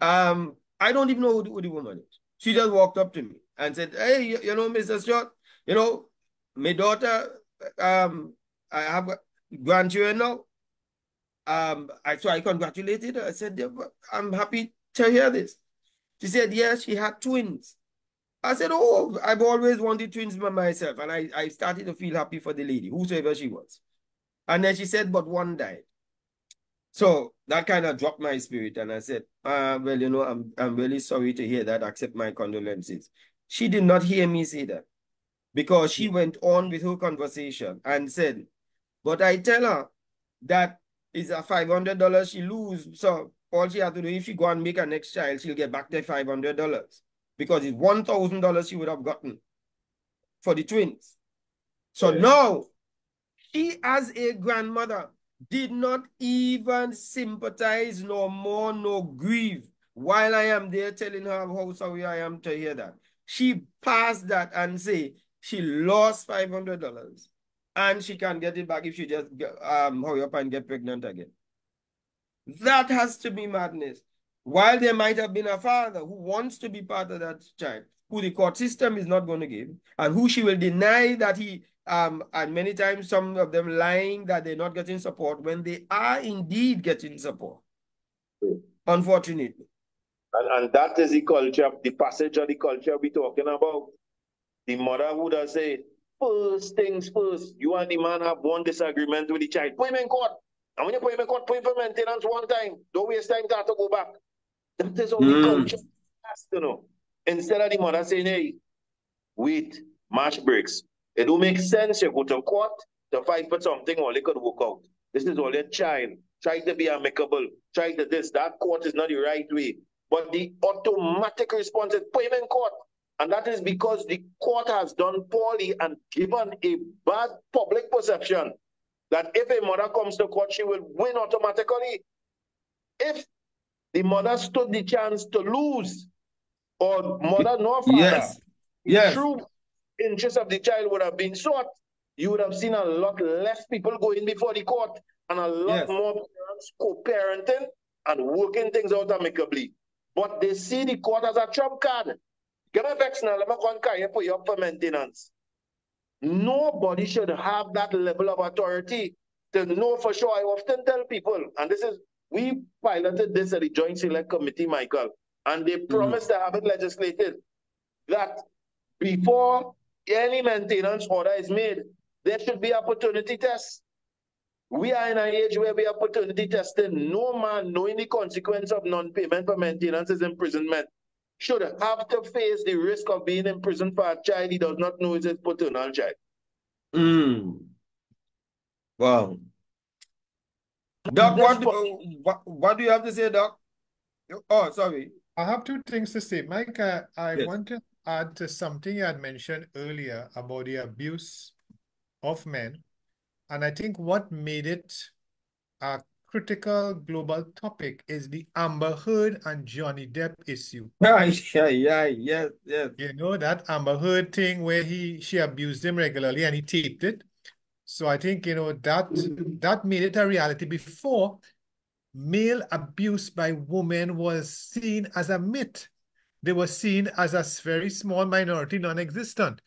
um, I don't even know who the, who the woman is. She just walked up to me and said, hey, you, you know, Mr. Scott, you know, my daughter, um, I have grandchildren now. Um, I, so I congratulated her. I said, I'm happy to hear this. She said, yeah, she had twins. I said, oh, I've always wanted twins by myself. And I, I started to feel happy for the lady, whosoever she was. And then she said, but one died. So that kind of dropped my spirit. And I said, uh, well, you know, I'm, I'm really sorry to hear that. Accept my condolences. She did not hear me say that because she went on with her conversation and said, but I tell her that is a $500 she lose. So all she had to do, if she go and make her next child, she'll get back the $500 because it's $1,000 she would have gotten for the twins. So yeah. now, she as a grandmother did not even sympathize no more, no grieve while I am there telling her how sorry I am to hear that. She passed that and say she lost $500 and she can get it back if she just um, hurry up and get pregnant again. That has to be madness. While there might have been a father who wants to be part of that child, who the court system is not going to give, and who she will deny that he, um, and many times some of them lying that they're not getting support when they are indeed getting support. Mm. Unfortunately. And, and that is the culture, the passage of the culture we're talking about. The mother would have said, first things first, you and the man have one disagreement with the child. Put him in court. And when you put him in court, put him for maintenance one time. Don't waste time, got to go back. That is how mm. the culture has to know. Instead of the mother saying, hey, wait, match breaks. It don't make sense you go to court to fight for something or they could work out. This is all your child. Try to be amicable. Try to this. That court is not the right way. But the automatic response is put him in court. And that is because the court has done poorly and given a bad public perception that if a mother comes to court, she will win automatically. If the mother stood the chance to lose, or mother nor father, yes. yes. true interest of the child would have been sought, you would have seen a lot less people going before the court and a lot yes. more parents co-parenting and working things out amicably. But they see the court as a trump card. Get a vex now, let me go and put you up for maintenance. Nobody should have that level of authority to know for sure. I often tell people, and this is, we piloted this at the Joint Select Committee, Michael, and they mm-hmm. promised mm. to have it legislated that before any maintenance order is made, there should be a paternity tests. We are in an age where we are a paternity testing. No man knowing the consequence of non-payment for maintenance is imprisonment should have to face the risk of being in prison for a child he does not know is his paternal child. Mm. Wow. Doc, what, what, what do you have to say, Doc? Oh, sorry. I have two things to say. Mike, uh, I yes. want to add to something you had mentioned earlier about the abuse of men. And I think what made it a critical global topic is the Amber Heard and Johnny Depp issue. *laughs* Yeah, yeah, yeah, yes, yes. You know that Amber Heard thing where he she abused him regularly and he taped it. So I think you know that that made it a reality before male abuse by women was seen as a myth. They were seen as a very small minority, non-existent.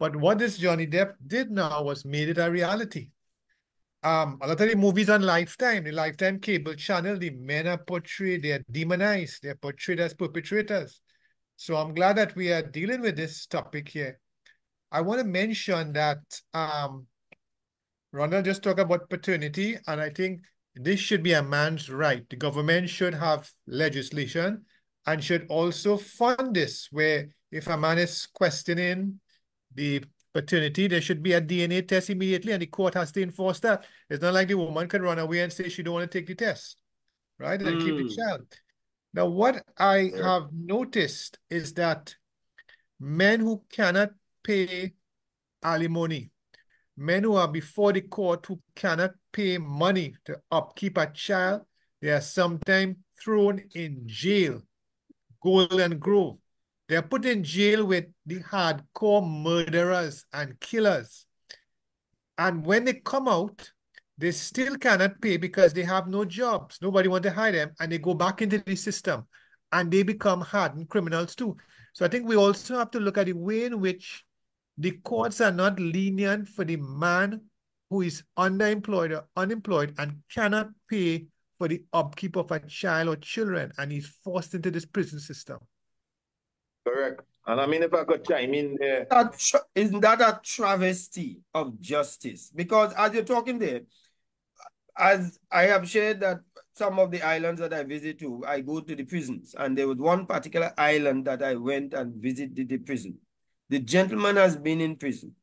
But what this Johnny Depp did now was made it a reality um, a lot of the movies on Lifetime, the Lifetime cable channel, the men are portrayed, they're demonized, they're portrayed as perpetrators. So I'm glad that we are dealing with this topic here. I want to mention that um, Ronald just talked about paternity, and I think this should be a man's right. The government should have legislation and should also fund this, where if a man is questioning the paternity, there should be a DNA test immediately, and the court has to enforce that. It's not like the woman can run away and say she don't want to take the test, right? And mm. keep the hmm. child. Now, what I have noticed is that men who cannot pay alimony. Men who are before the court who cannot pay money to upkeep a child, they are sometimes thrown in jail. Golden Grove. They are put in jail with the hardcore murderers and killers. And when they come out, they still cannot pay because they have no jobs. Nobody want to hire them, and they go back into the system, and they become hardened criminals too. So I think we also have to look at the way in which the courts are not lenient for the man who is underemployed or unemployed and cannot pay for the upkeep of a child or children, and he's forced into this prison system. Correct. And I mean, if I could chime in there. That isn't that a travesty of justice? Because as you're talking there, as I have shared that some of the islands that I visit to, I go to the prisons. And there was one particular island that I went and visited the prison. The gentleman has been in prison.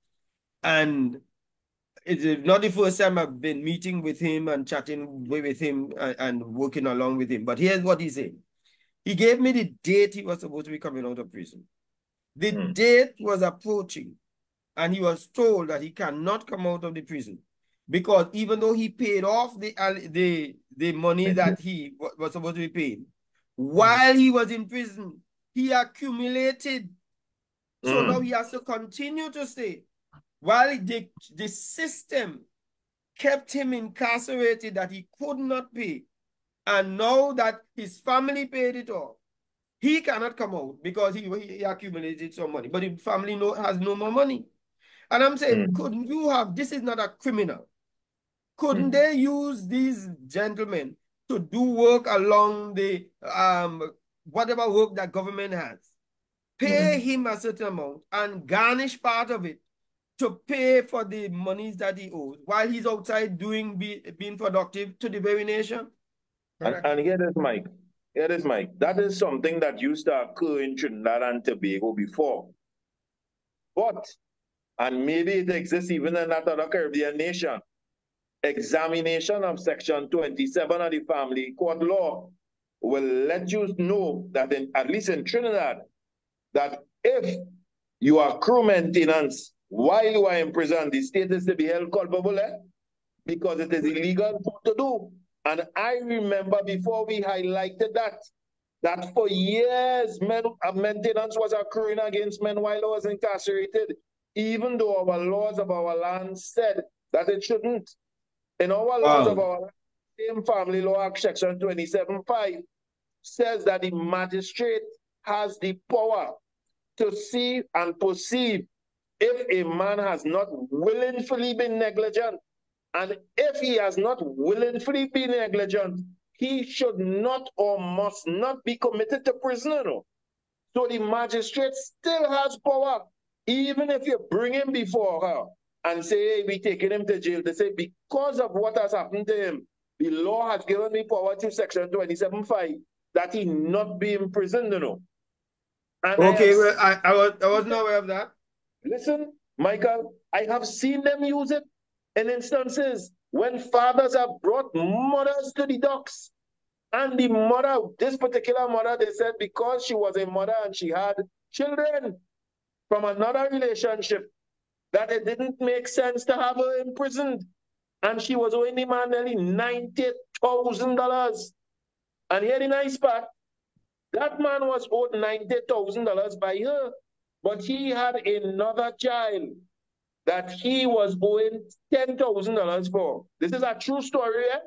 And it's not the first time I've been meeting with him and chatting with him and, and working along with him. But here's what he said. He gave me the date he was supposed to be coming out of prison. The hmm. date was approaching, and he was told that he cannot come out of the prison because even though he paid off the the the money that he was supposed to be paying, while he was in prison, he accumulated. So mm. now he has to continue to stay while the, the system kept him incarcerated that he could not pay. And now that his family paid it off, he cannot come out because he, he accumulated some money. But the family no, has no more money. And I'm saying, mm. couldn't you have, this is not a criminal. Couldn't mm. they use these gentlemen to do work along the, um, whatever work that government has? Pay mm. him a certain amount and garnish part of it to pay for the monies that he owes while he's outside doing be, being productive to the very nation. And, and here is Mike. Here is Mike. That is something that used to occur in Trinidad and Tobago before. But, and maybe it exists even in that other Caribbean nation, examination of Section 27 of the Family Court Law will let you know that, in, at least in Trinidad, that if you are crew maintenance while you are in prison, the state is to be held culpable eh? because it is illegal to do. And I remember before we highlighted that, that for years men, uh, maintenance was occurring against men while I was incarcerated, even though our laws of our land said that it shouldn't. In our laws of our same family law act section 27.5 says that the magistrate has the power to see and perceive if a man has not willingly been negligent. And if he has not willingly been negligent, he should not or must not be committed to prison. So the magistrate still has power, even if you bring him before her and say, hey, we taking him to jail. They say, because of what has happened to him, the law has given me power to section 27.5 that he not be imprisoned, you know. And okay, I, well, I, I, was, I wasn't aware of that. Listen, Michael, I have seen them use it in instances when fathers have brought mothers to the docks. And the mother, this particular mother, they said because she was a mother and she had children from another relationship, that it didn't make sense to have her imprisoned. And she was owing the man nearly $90,000. And here the nice part, that man was owed $90,000 by her, but he had another child that he was owing $10,000 for. This is a true story, eh?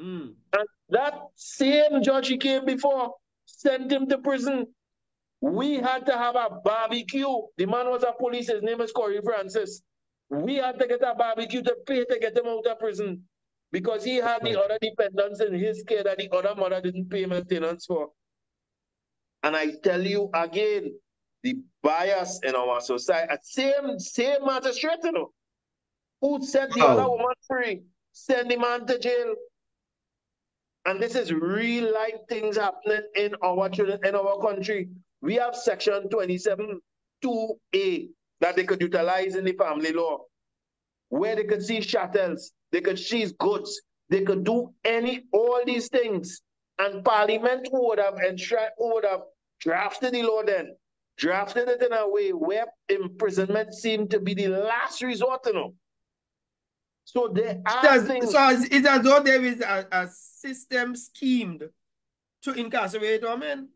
Mm. And that same judge he came before sent him to prison we had to have a barbecue. The man was a police. His name is Corey Francis. We had to get a barbecue to pay to get him out of prison because he had the other dependents in his care that the other mother didn't pay maintenance for. And I tell you again, the bias in our society, same same magistrate, you know, who set the other oh. woman free, send the man to jail. And this is real life things happening in our children in our country. We have section 27 2A that they could utilize in the family law, where they could see chattels, they could seize goods, they could do any all these things. And Parliament would have enshrined, would have drafted the law then drafted it in a way where imprisonment seemed to be the last resort, you know. So there are things... So it's as though there is a, a system schemed to incarcerate women.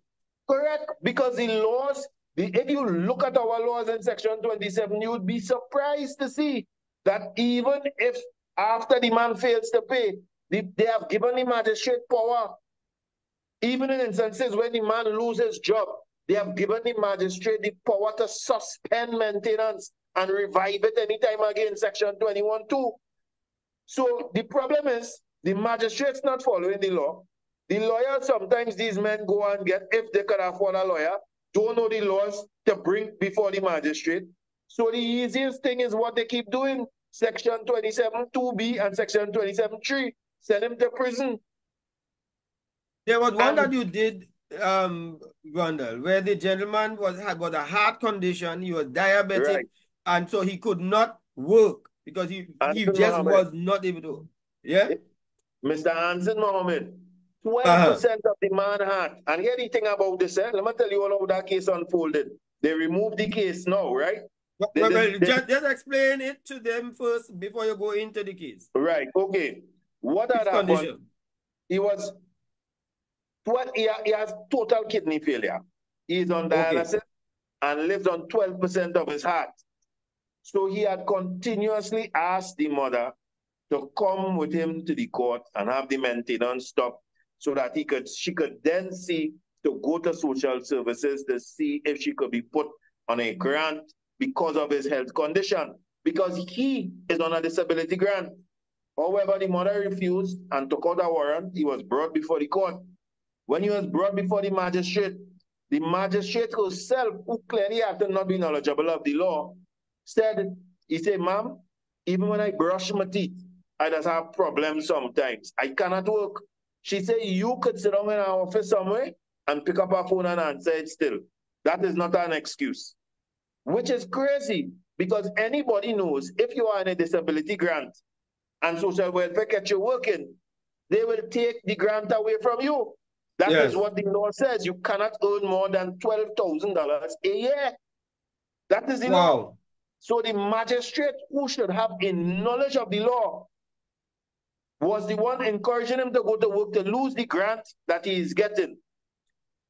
Correct, because the laws, the, if you look at our laws in section 27, you would be surprised to see that even if after the man fails to pay, they, they have given the magistrate power. Even in instances when the man loses job, they have given the magistrate the power to suspend maintenance and revive it anytime again, section 21.2. So the problem is the magistrate's not following the law. The lawyers, sometimes these men go and get, if they can afford a lawyer, don't know the laws to bring before the magistrate. So the easiest thing is what they keep doing. Section 27 2B and Section 27 3. Send him to prison. There was one and, that you did, um, Randall, where the gentleman was had got a heart condition, he was diabetic, right. and so he could not work because he, he just Mohammed. was not able to. Yeah? Mr. Hansen Mohammed, 12% uh-huh. of the man had. And hear the thing about this, eh? let me tell you all how that case unfolded. They removed the case now, right? Well, they, well, they, just, just explain it to them first before you go into the case. Right, okay. What had happened? Condition? He was, well, he, he has total kidney failure. He's on dialysis okay. and lives on 12% of his heart. So he had continuously asked the mother to come with him to the court and have the maintenance stop so that he could she could then see to go to social services to see if she could be put on a grant because of his health condition, because he is on a disability grant. However, the mother refused and took out a warrant. He was brought before the court. When he was brought before the magistrate, the magistrate herself, who clearly had not been knowledgeable of the law, said, he said, ma'am, even when I brush my teeth, I just have problems sometimes. I cannot work. She said, you could sit down in our office somewhere and pick up a phone and answer it still. That is not an excuse, which is crazy because anybody knows if you are in a disability grant and social welfare gets you working, they will take the grant away from you. That yes. is what the law says. You cannot earn more than $12,000 a year. That is the wow. law. So the magistrate who should have a knowledge of the law was the one encouraging him to go to work to lose the grant that he is getting.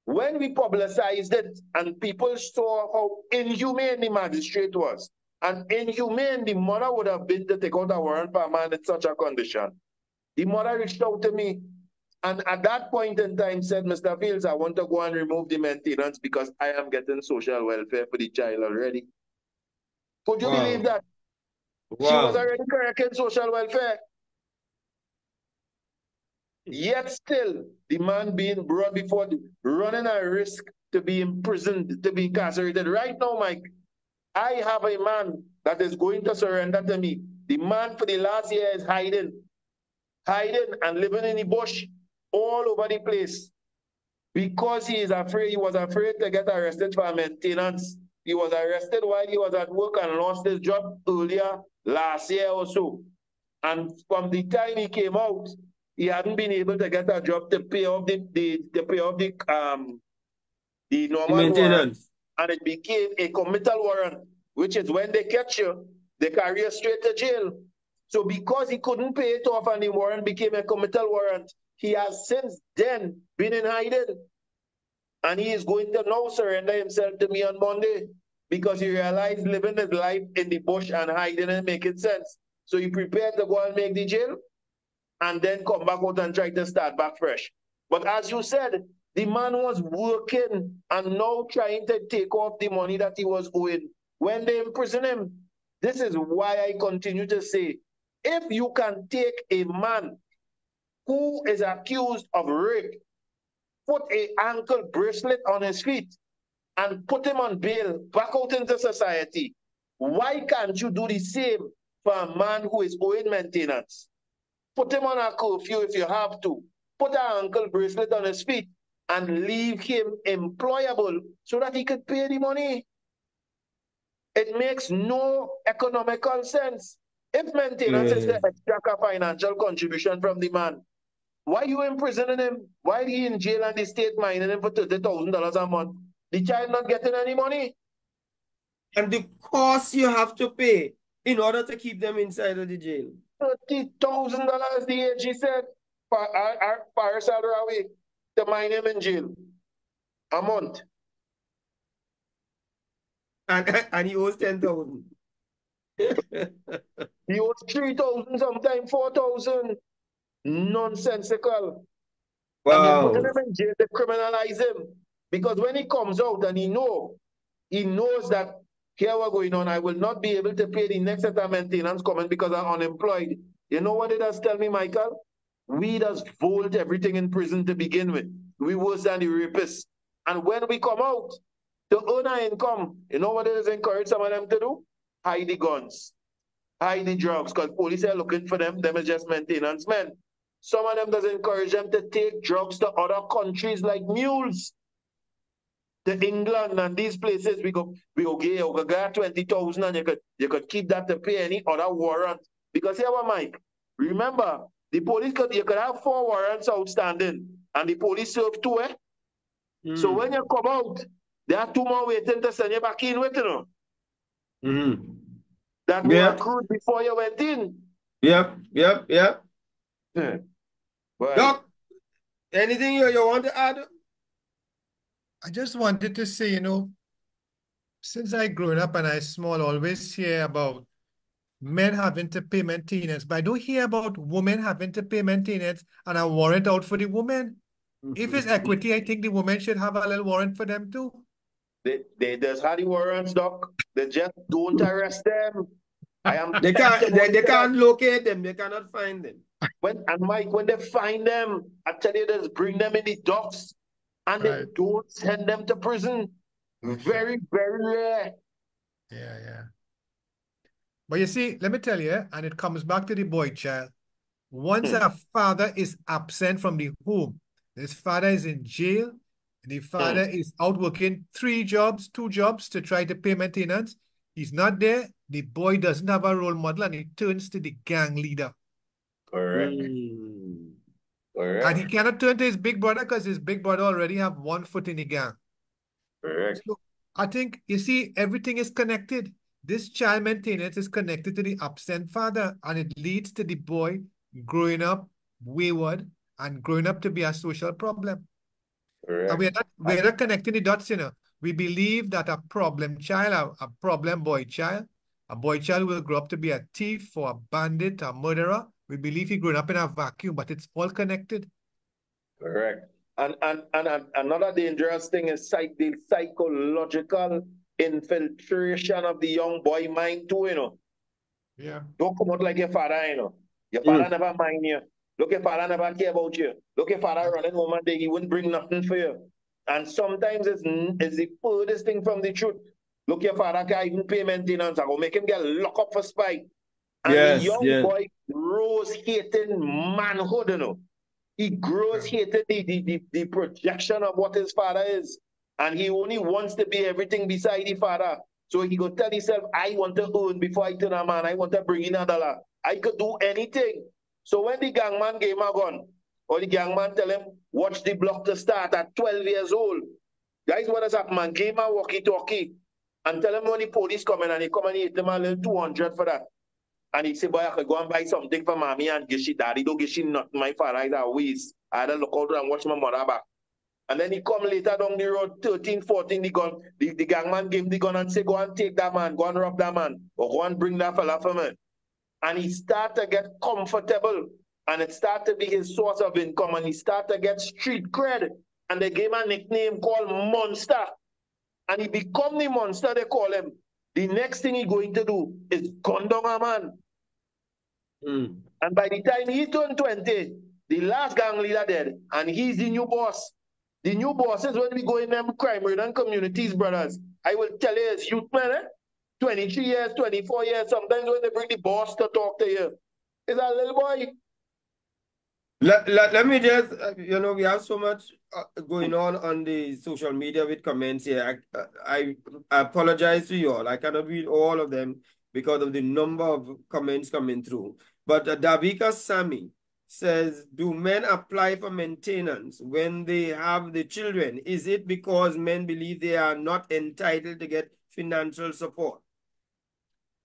When we publicized it and people saw how inhumane the magistrate was, and inhumane the mother would have been to take out a warrant for a man in such a condition, the mother reached out to me and at that point in time said, Mr. Fields, I want to go and remove the maintenance because I am getting social welfare for the child already. Could you wow. believe that? Wow. She was already in social welfare. Yet still, the man being brought before, the, running a risk to be imprisoned, to be incarcerated. Right now, Mike, I have a man that is going to surrender to me. The man for the last year is hiding, hiding and living in the bush all over the place because he is afraid, he was afraid to get arrested for maintenance. He was arrested while he was at work and lost his job earlier last year or so. And from the time he came out, he hadn't been able to get a job to pay off the, the to pay off the um the normal maintenance. Warrant, and it became a committal warrant, which is when they catch you, they carry you straight to jail. So because he couldn't pay it off and the warrant became a committal warrant, he has since then been in hiding. And he is going to now surrender himself to me on Monday because he realized living his life in the bush and hiding and making sense. So he prepared to go and make the jail and then come back out and try to start back fresh. But as you said, the man was working and now trying to take off the money that he was owing when they imprison him. This is why I continue to say, if you can take a man who is accused of rape, put a ankle bracelet on his feet, and put him on bail back out into society, why can't you do the same for a man who is owing maintenance? Put him on a curfew if you have to. Put an ankle bracelet on his feet and leave him employable so that he could pay the money. It makes no economical sense. If maintenance yeah. is to extract a financial contribution from the man, why are you imprisoning him? Why are he in jail and the state mining him for $30,000 a month? The child not getting any money. And the cost you have to pay in order to keep them inside of the jail. $30,000 the AG said for our, our, Faris Al-Rawi to mine him in jail. A month. And, *laughs* and he owes 10000 *laughs* He owes 3000 sometimes 4000 Nonsensical. Wow. And they put him in jail, they criminalize him. Because when he comes out and he know, he knows that here we're going on, I will not be able to pay the next set of maintenance coming because I'm unemployed. You know what it does tell me, Michael? We just vote everything in prison to begin with. We worse than the rapists. And when we come out to earn our income, you know what it it is encourage some of them to do? Hide the guns, hide the drugs, because police are looking for them. Them is just maintenance men. Some of them does encourage them to take drugs to other countries like mules to England and these places, we go, we go get, we get 20,000 and you could, you could keep that to pay any other warrant. Because here, Mike, remember, the police could, you could have four warrants outstanding and the police serve two, eh? Mm. So when you come out, there are two more waiting to send you back in with, you know. Mm. That yeah. were accrued before you went in. Yep, yep, yep. Yeah. Doc, anything you, you want to add? I just wanted to say, you know, since I growing up and I small, always hear about men having to pay maintenance, but I don't hear about women having to pay maintenance and a warrant out for the woman. Mm-hmm. If it's equity, I think the women should have a little warrant for them too. They, they there's had the warrants, doc. They just don't arrest them. I am they can't they, they can't locate them, they cannot find them. When and Mike, when they find them, I tell you, just bring them in the docks and right. they don't send them to prison. Very, very rare. Yeah, yeah. But you see, let me tell you, and it comes back to the boy child. Once hmm. a father is absent from the home, his father is in jail, the father hmm. is out working three jobs, two jobs to try to pay maintenance. He's not there. The boy doesn't have a role model and he turns to the gang leader. Correct. Mm. Correct. And he cannot turn to his big brother because his big brother already have one foot in the gang. Correct. So I think, you see, everything is connected. This child maintenance is connected to the absent father and it leads to the boy growing up wayward and growing up to be a social problem. Correct. And we're not, we're not connecting the dots, you know. We believe that a problem child, a, a problem boy child, a boy child will grow up to be a thief or a bandit, a murderer, we believe he grew up in a vacuum, but it's all connected. Correct. And and and, and another dangerous thing is psych, the psychological infiltration of the young boy mind too, you know. Yeah. Don't come out like your father, you know. Your father mm. never mind you. Look, your father never care about you. Look, your father running home one day, he wouldn't bring nothing for you. And sometimes it's, it's the furthest thing from the truth. Look, your father can't even pay maintenance. I will make him get locked up for spite. And yes, the young yes. boy grows hating manhood, you know. He grows hating the, the, the, the projection of what his father is. And he only wants to be everything beside the father. So he go tell himself, I want to earn before I turn a man. I want to bring in a dollar. I could do anything. So when the gangman gave a gun, or the gangman tell him, watch the block to start at 12 years old. Guys, what does that man? Give a walkie-talkie and tell him when the police coming and he come and he hit him a little 200 for that. And he said, boy, I could go and buy something for mommy and get she daddy. Don't get she not my father either ways. I had to look out and watch my mother back. And then he come later down the road, 13, 14, the gun, the, the gangman gave him the gun and say, go and take that man, go and rob that man, or go and bring that fella for me. And he start to get comfortable and it start to be his source of income and he start to get street cred. And they gave him a nickname called Monster. And he become the monster they call him. The next thing he going to do is gun down a man. Mm. And by the time he turned 20, the last gang leader dead, and he's the new boss. The new bosses, when we go in them crime ridden communities, brothers, I will tell you, it's youth man, eh? 23 years, 24 years, sometimes when they bring the boss to talk to you, it's a little boy. Let, let, let me just, uh, you know, we have so much uh, going on on the social media with comments here. I, I, I apologize to you all. I cannot read all of them because of the number of comments coming through. But uh, Davika Sami says, do men apply for maintenance when they have the children? Is it because men believe they are not entitled to get financial support?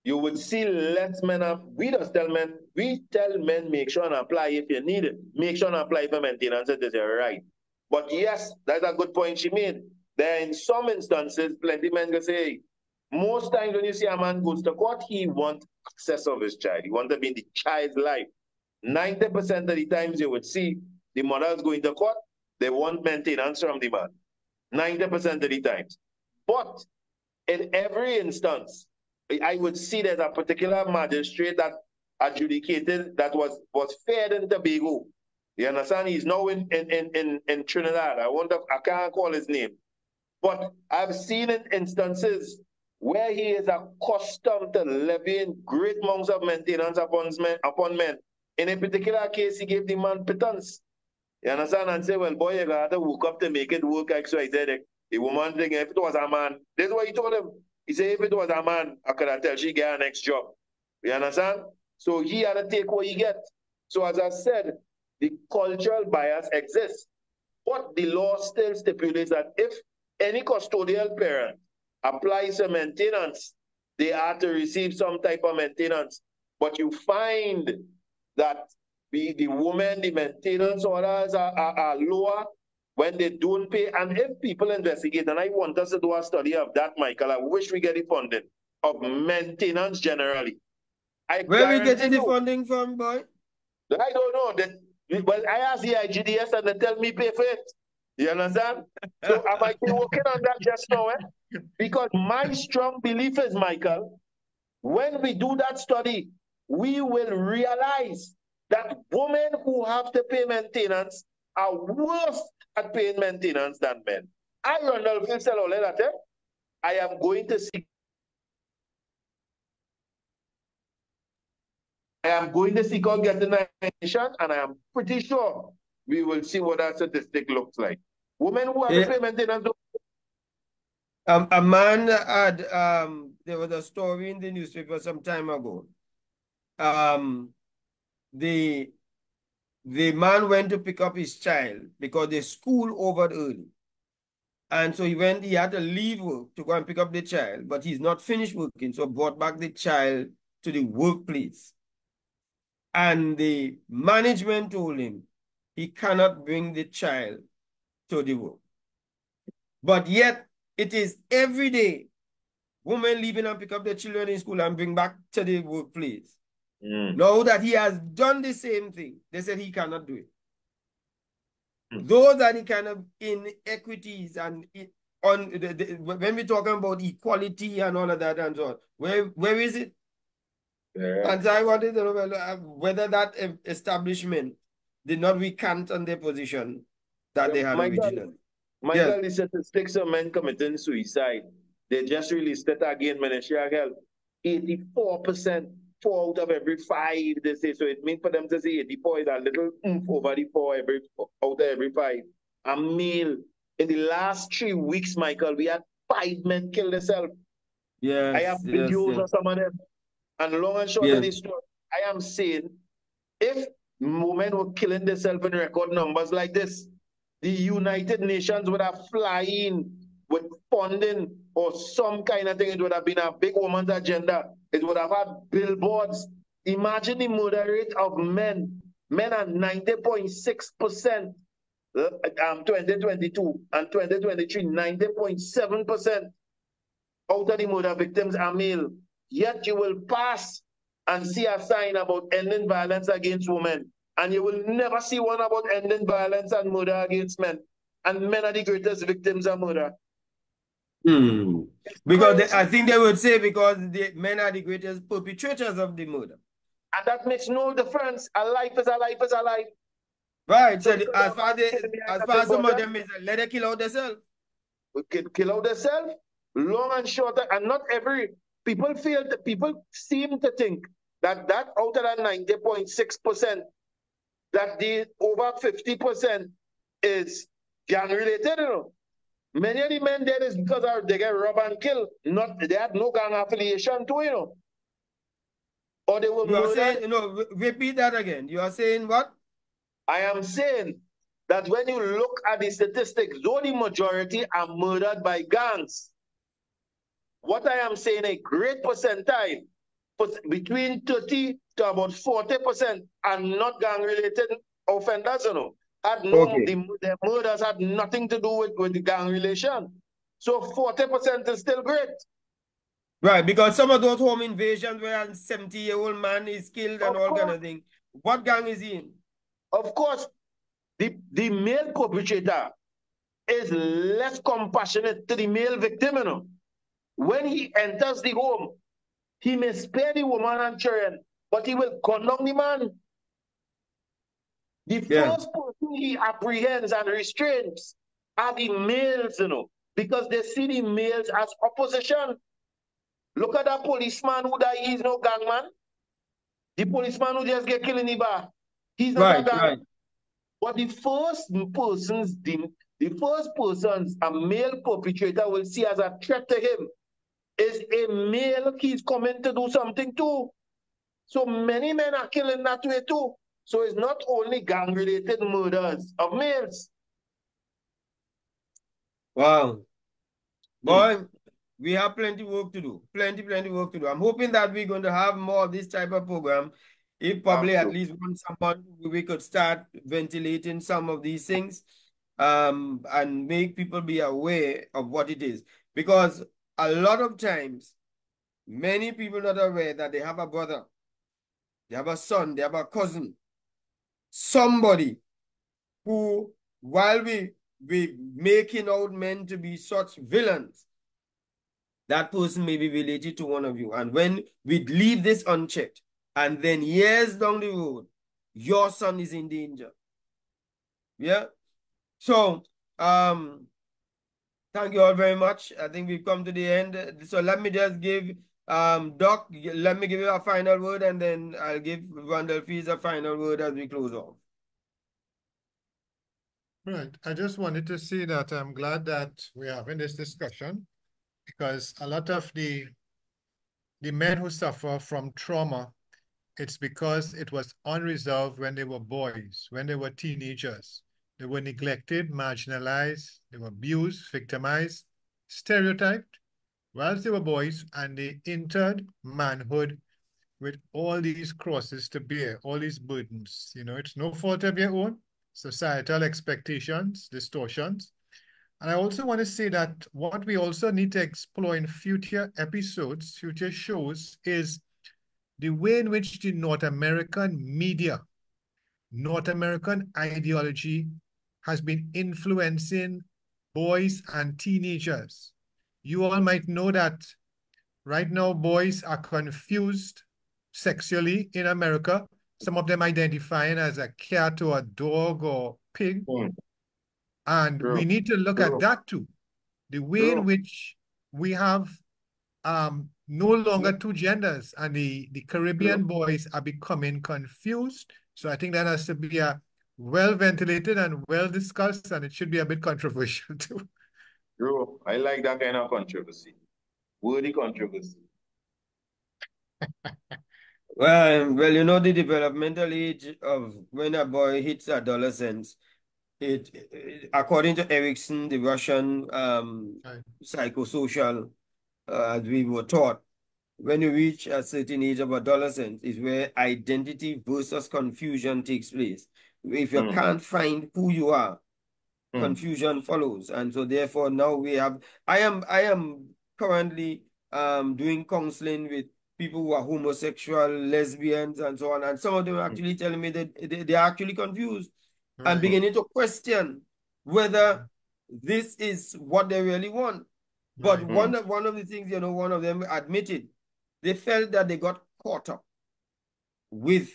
You would see less men up. We just tell men, we tell men make sure and apply if you need it. Make sure and apply for maintenance if it's your right. But yes, that's a good point she made. There in some instances, plenty men can say, most times when you see a man goes to court, he wants access of his child. He wants to be in the child's life. 90% of the times you would see the mothers going to court, they want maintenance from the man. 90% of the times. But in every instance, I would see that a particular magistrate that adjudicated that was was fair in Tobago. You understand? He's now in in, in, in Trinidad. I wonder I can't call his name. But I've seen in instances where he is accustomed to levying great amounts of maintenance upon men, upon men. In a particular case, he gave the man pittance. You understand? And say, well, boy, you got to work up to make it work, X, Y, Z. The woman thing, if it was a man, this is what he told him. He said, if it was a man, I could have tell she get a next job. You understand? So he had to take what he get. So as I said, the cultural bias exists. But the law still stipulates that if any custodial parent applies a maintenance, they are to receive some type of maintenance. But you find that the, the woman, the maintenance orders are, are, are lower when they don't pay. And if people investigate, and I want us to do a study of that, Michael, I wish we get the funding of maintenance generally. I Where we getting the funding from, boy? I don't know. That, well, I asked the IGDS and they tell me pay for it. You understand? *laughs* So am I working on that just now? Eh? Because my strong belief is, Michael, when we do that study, we will realize that women who have to pay maintenance are worse at paying maintenance than men. I, Ronald Phil I am going to see I am going to seek out getting nation, and I am pretty sure we will see what that statistic looks like. Women who have yeah. pay maintenance. Um, a man had um there was a story in the newspaper some time ago. Um the the man went to pick up his child because the school over early. And so he went, he had to leave work to go and pick up the child, but he's not finished working. So brought back the child to the workplace. And the management told him he cannot bring the child to the work. But yet it is every day women leaving and pick up their children in school and bring back to the workplace. Mm. Now that he has done the same thing, they said he cannot do it. Mm. Those are the kind of inequities and on the, the, when we're talking about equality and all of that and so on, where where is it? Yeah. And so I wanted to know uh, whether that establishment did not recant on their position that yeah, they had Michael, originally. Michael, yes. the statistics of men committing suicide, they just released it again, Ministry of Health. 84% four out of every five, they say. So it means for them to say 84 is a little oomph over the four every out of every five. A meal. In the last three weeks, Michael, we had five men kill themselves. Yeah. I have videos yes, yes. of some of them. And long and short yes. of the story, I am saying if women were killing themselves in record numbers like this, the United Nations would have flying with funding or some kind of thing. It would have been a big woman's agenda it would have had billboards. Imagine the murder rate of men. Men are 90.6% uh, um, 2022 and 2023, 90.7% out of the murder victims are male. Yet you will pass and see a sign about ending violence against women. And you will never see one about ending violence and murder against men. And men are the greatest victims of murder. Hmm. Because they, I think they would say because the men are the greatest perpetrators of the murder. And that makes no difference. A life is a life is a life. Right. So, so as far, they, as far as some of them is let them kill out themselves. We can kill out themselves, long and short. And not every people feel that people seem to think that that out of that 90.6%, that the over 50% is gang related, you know. Many of the men dead is because they get robbed and killed. Not they had no gang affiliation to you know. Or they were You are saying, you know, repeat that again. You are saying what? I am saying that when you look at the statistics, though the majority are murdered by gangs, what I am saying, a great percentile, between 30 to about 40% are not gang-related offenders, you know. Had no, okay. the, the murders had nothing to do with, with the gang relation. So 40% is still great. Right, because some of those home invasions where a 70-year-old man is killed and of all course. kind of thing. What gang is he in? Of course, the, the male perpetrator is less compassionate to the male victim, you know. When he enters the home, he may spare the woman and children, but he will down the man. The yeah. first person he apprehends and restrains are the males, you know, because they see the males as opposition. Look at that policeman who died, he's no gangman. The policeman who just get killed in the bar, he's not right, a gang. Right. But the first persons, the, the first persons a male perpetrator will see as a threat to him is a male he's coming to do something too. So many men are killing that way too. So it's not only gang-related murders of males. Wow. Boy, mm. we have plenty work to do. Plenty, plenty work to do. I'm hoping that we're going to have more of this type of program. If probably Absolutely. at least once a month we could start ventilating some of these things um, and make people be aware of what it is. Because a lot of times, many people not aware that they have a brother, they have a son, they have a cousin, somebody who, while we we making out men to be such villains, that person may be related to one of you. And when we leave this unchecked, and then years down the road, your son is in danger. Yeah. So, um, thank you all very much. I think we've come to the end. So let me just give um Doc, let me give you a final word and then I'll give Randall Fields a final word as we close off. Right. I just wanted to say that I'm glad that we're having this discussion because a lot of the the men who suffer from trauma, it's because it was unresolved when they were boys, when they were teenagers. They were neglected, marginalized, they were abused, victimized, stereotyped whilst they were boys, and they entered manhood with all these crosses to bear, all these burdens. You know, it's no fault of your own societal expectations, distortions. And I also want to say that what we also need to explore in future episodes, future shows, is the way in which the North American media, North American ideology has been influencing boys and teenagers. You all might know that right now boys are confused sexually in America some of them identifying as a cat or a dog or pig. Mm. And True. we need to look True. at that too. The way True. in which we have um, no longer two genders and the, the Caribbean boys are becoming confused. So I think that has to be a well ventilated and well discussed and it should be a bit controversial *laughs* too. True. I like that kind of controversy. Worthy controversy. *laughs* Well, well, you know the developmental age of when a boy hits adolescence. It, it according to Erikson, the Russian um, right. psychosocial, uh, as we were taught, when you reach a certain age of adolescence, is where identity versus confusion takes place. If you mm. can't find who you are, mm. confusion follows, and so therefore now we have. I am I am currently um doing counseling with people who are homosexual, lesbians, and so on. And some of them are actually telling me that they, they are actually confused mm-hmm. and beginning to question whether this is what they really want. But mm-hmm. one, of, one of the things, you know, one of them admitted, they felt that they got caught up with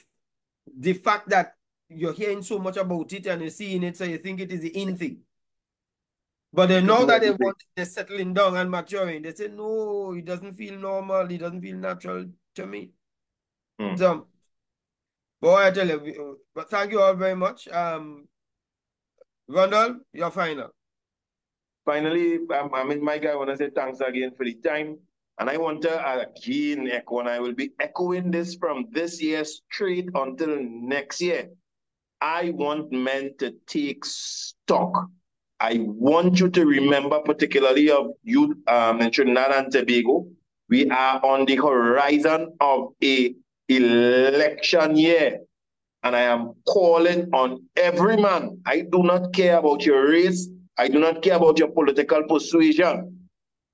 the fact that you're hearing so much about it and you're seeing it, so you think it is the in thing. But they know that they want they're settling down and maturing. They say, no, it doesn't feel normal. It doesn't feel natural to me. Mm. So, boy, I tell you, but thank you all very much. Um, Randall, your final. Finally, um, I mean, Mike, I want to say thanks again for the time. And I want to again echo, and I will be echoing this from this year straight until next year. I want men to take stock. I want you to remember, particularly of you um, in Trinidad and Tobago, we are on the horizon of a election year. And I am calling on every man. I do not care about your race. I do not care about your political persuasion.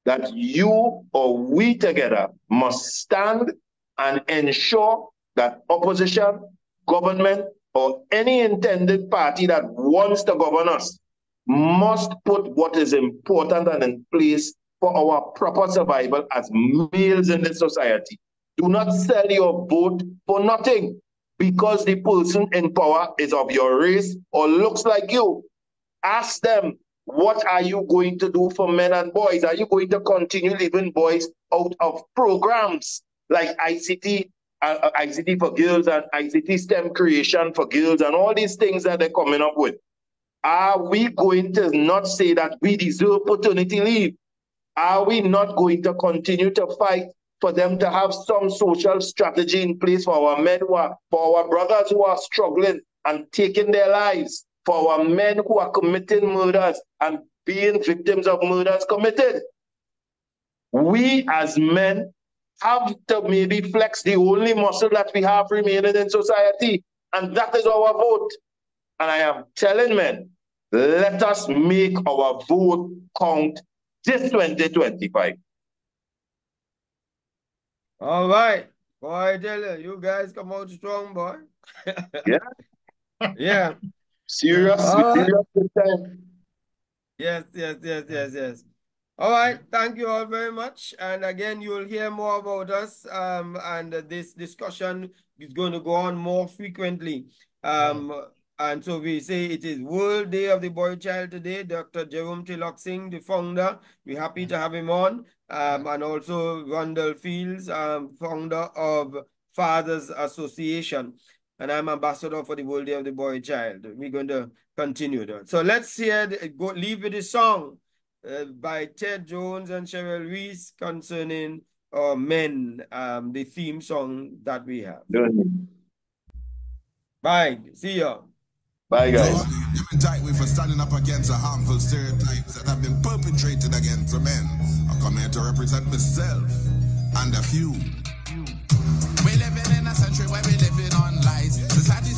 That you or we together must stand and ensure that opposition, government, or any intended party that wants to govern us must put what is important and in place for our proper survival as males in this society. Do not sell your vote for nothing because the person in power is of your race or looks like you. Ask them, what are you going to do for men and boys? Are you going to continue leaving boys out of programs like ICT Uh, ICT for girls and ICT STEM creation for girls and all these things that they're coming up with. Are we going to not say that we deserve paternity leave? Are we not going to continue to fight for them to have some social strategy in place for our men who are, for our brothers who are struggling and taking their lives, for our men who are committing murders and being victims of murders committed? We as men have to maybe flex the only muscle that we have remaining in society, and that is our vote. And I am telling men, let us make our vote count this 2025. All right. Boy, I tell you, you guys come out strong, boy. *laughs* yeah. yeah. Serious, serious Yes, yes, yes, yes, yes. All right, thank you all very much. And again, you'll hear more about us. Um, and this discussion is going to go on more frequently. Um, and so we say it is World Day of the Boy Child today. Dr. Jerome Teelucksingh, the founder, we're happy to have him on. Um, and also Randall Fields, um, founder of Fathers Association. And I'm ambassador for the World Day of the Boy Child. We're going to continue that. So let's hear, the, go leave with a song uh, by Ted Jones and Cheryl Reese concerning uh, men, um, the theme song that we have. Bye. See you. Bye, guys. You've been tight with for standing up against the harmful stereotypes that have been perpetrated against men. I come here to represent myself and a few. We're living in a century where we're living on lies. Society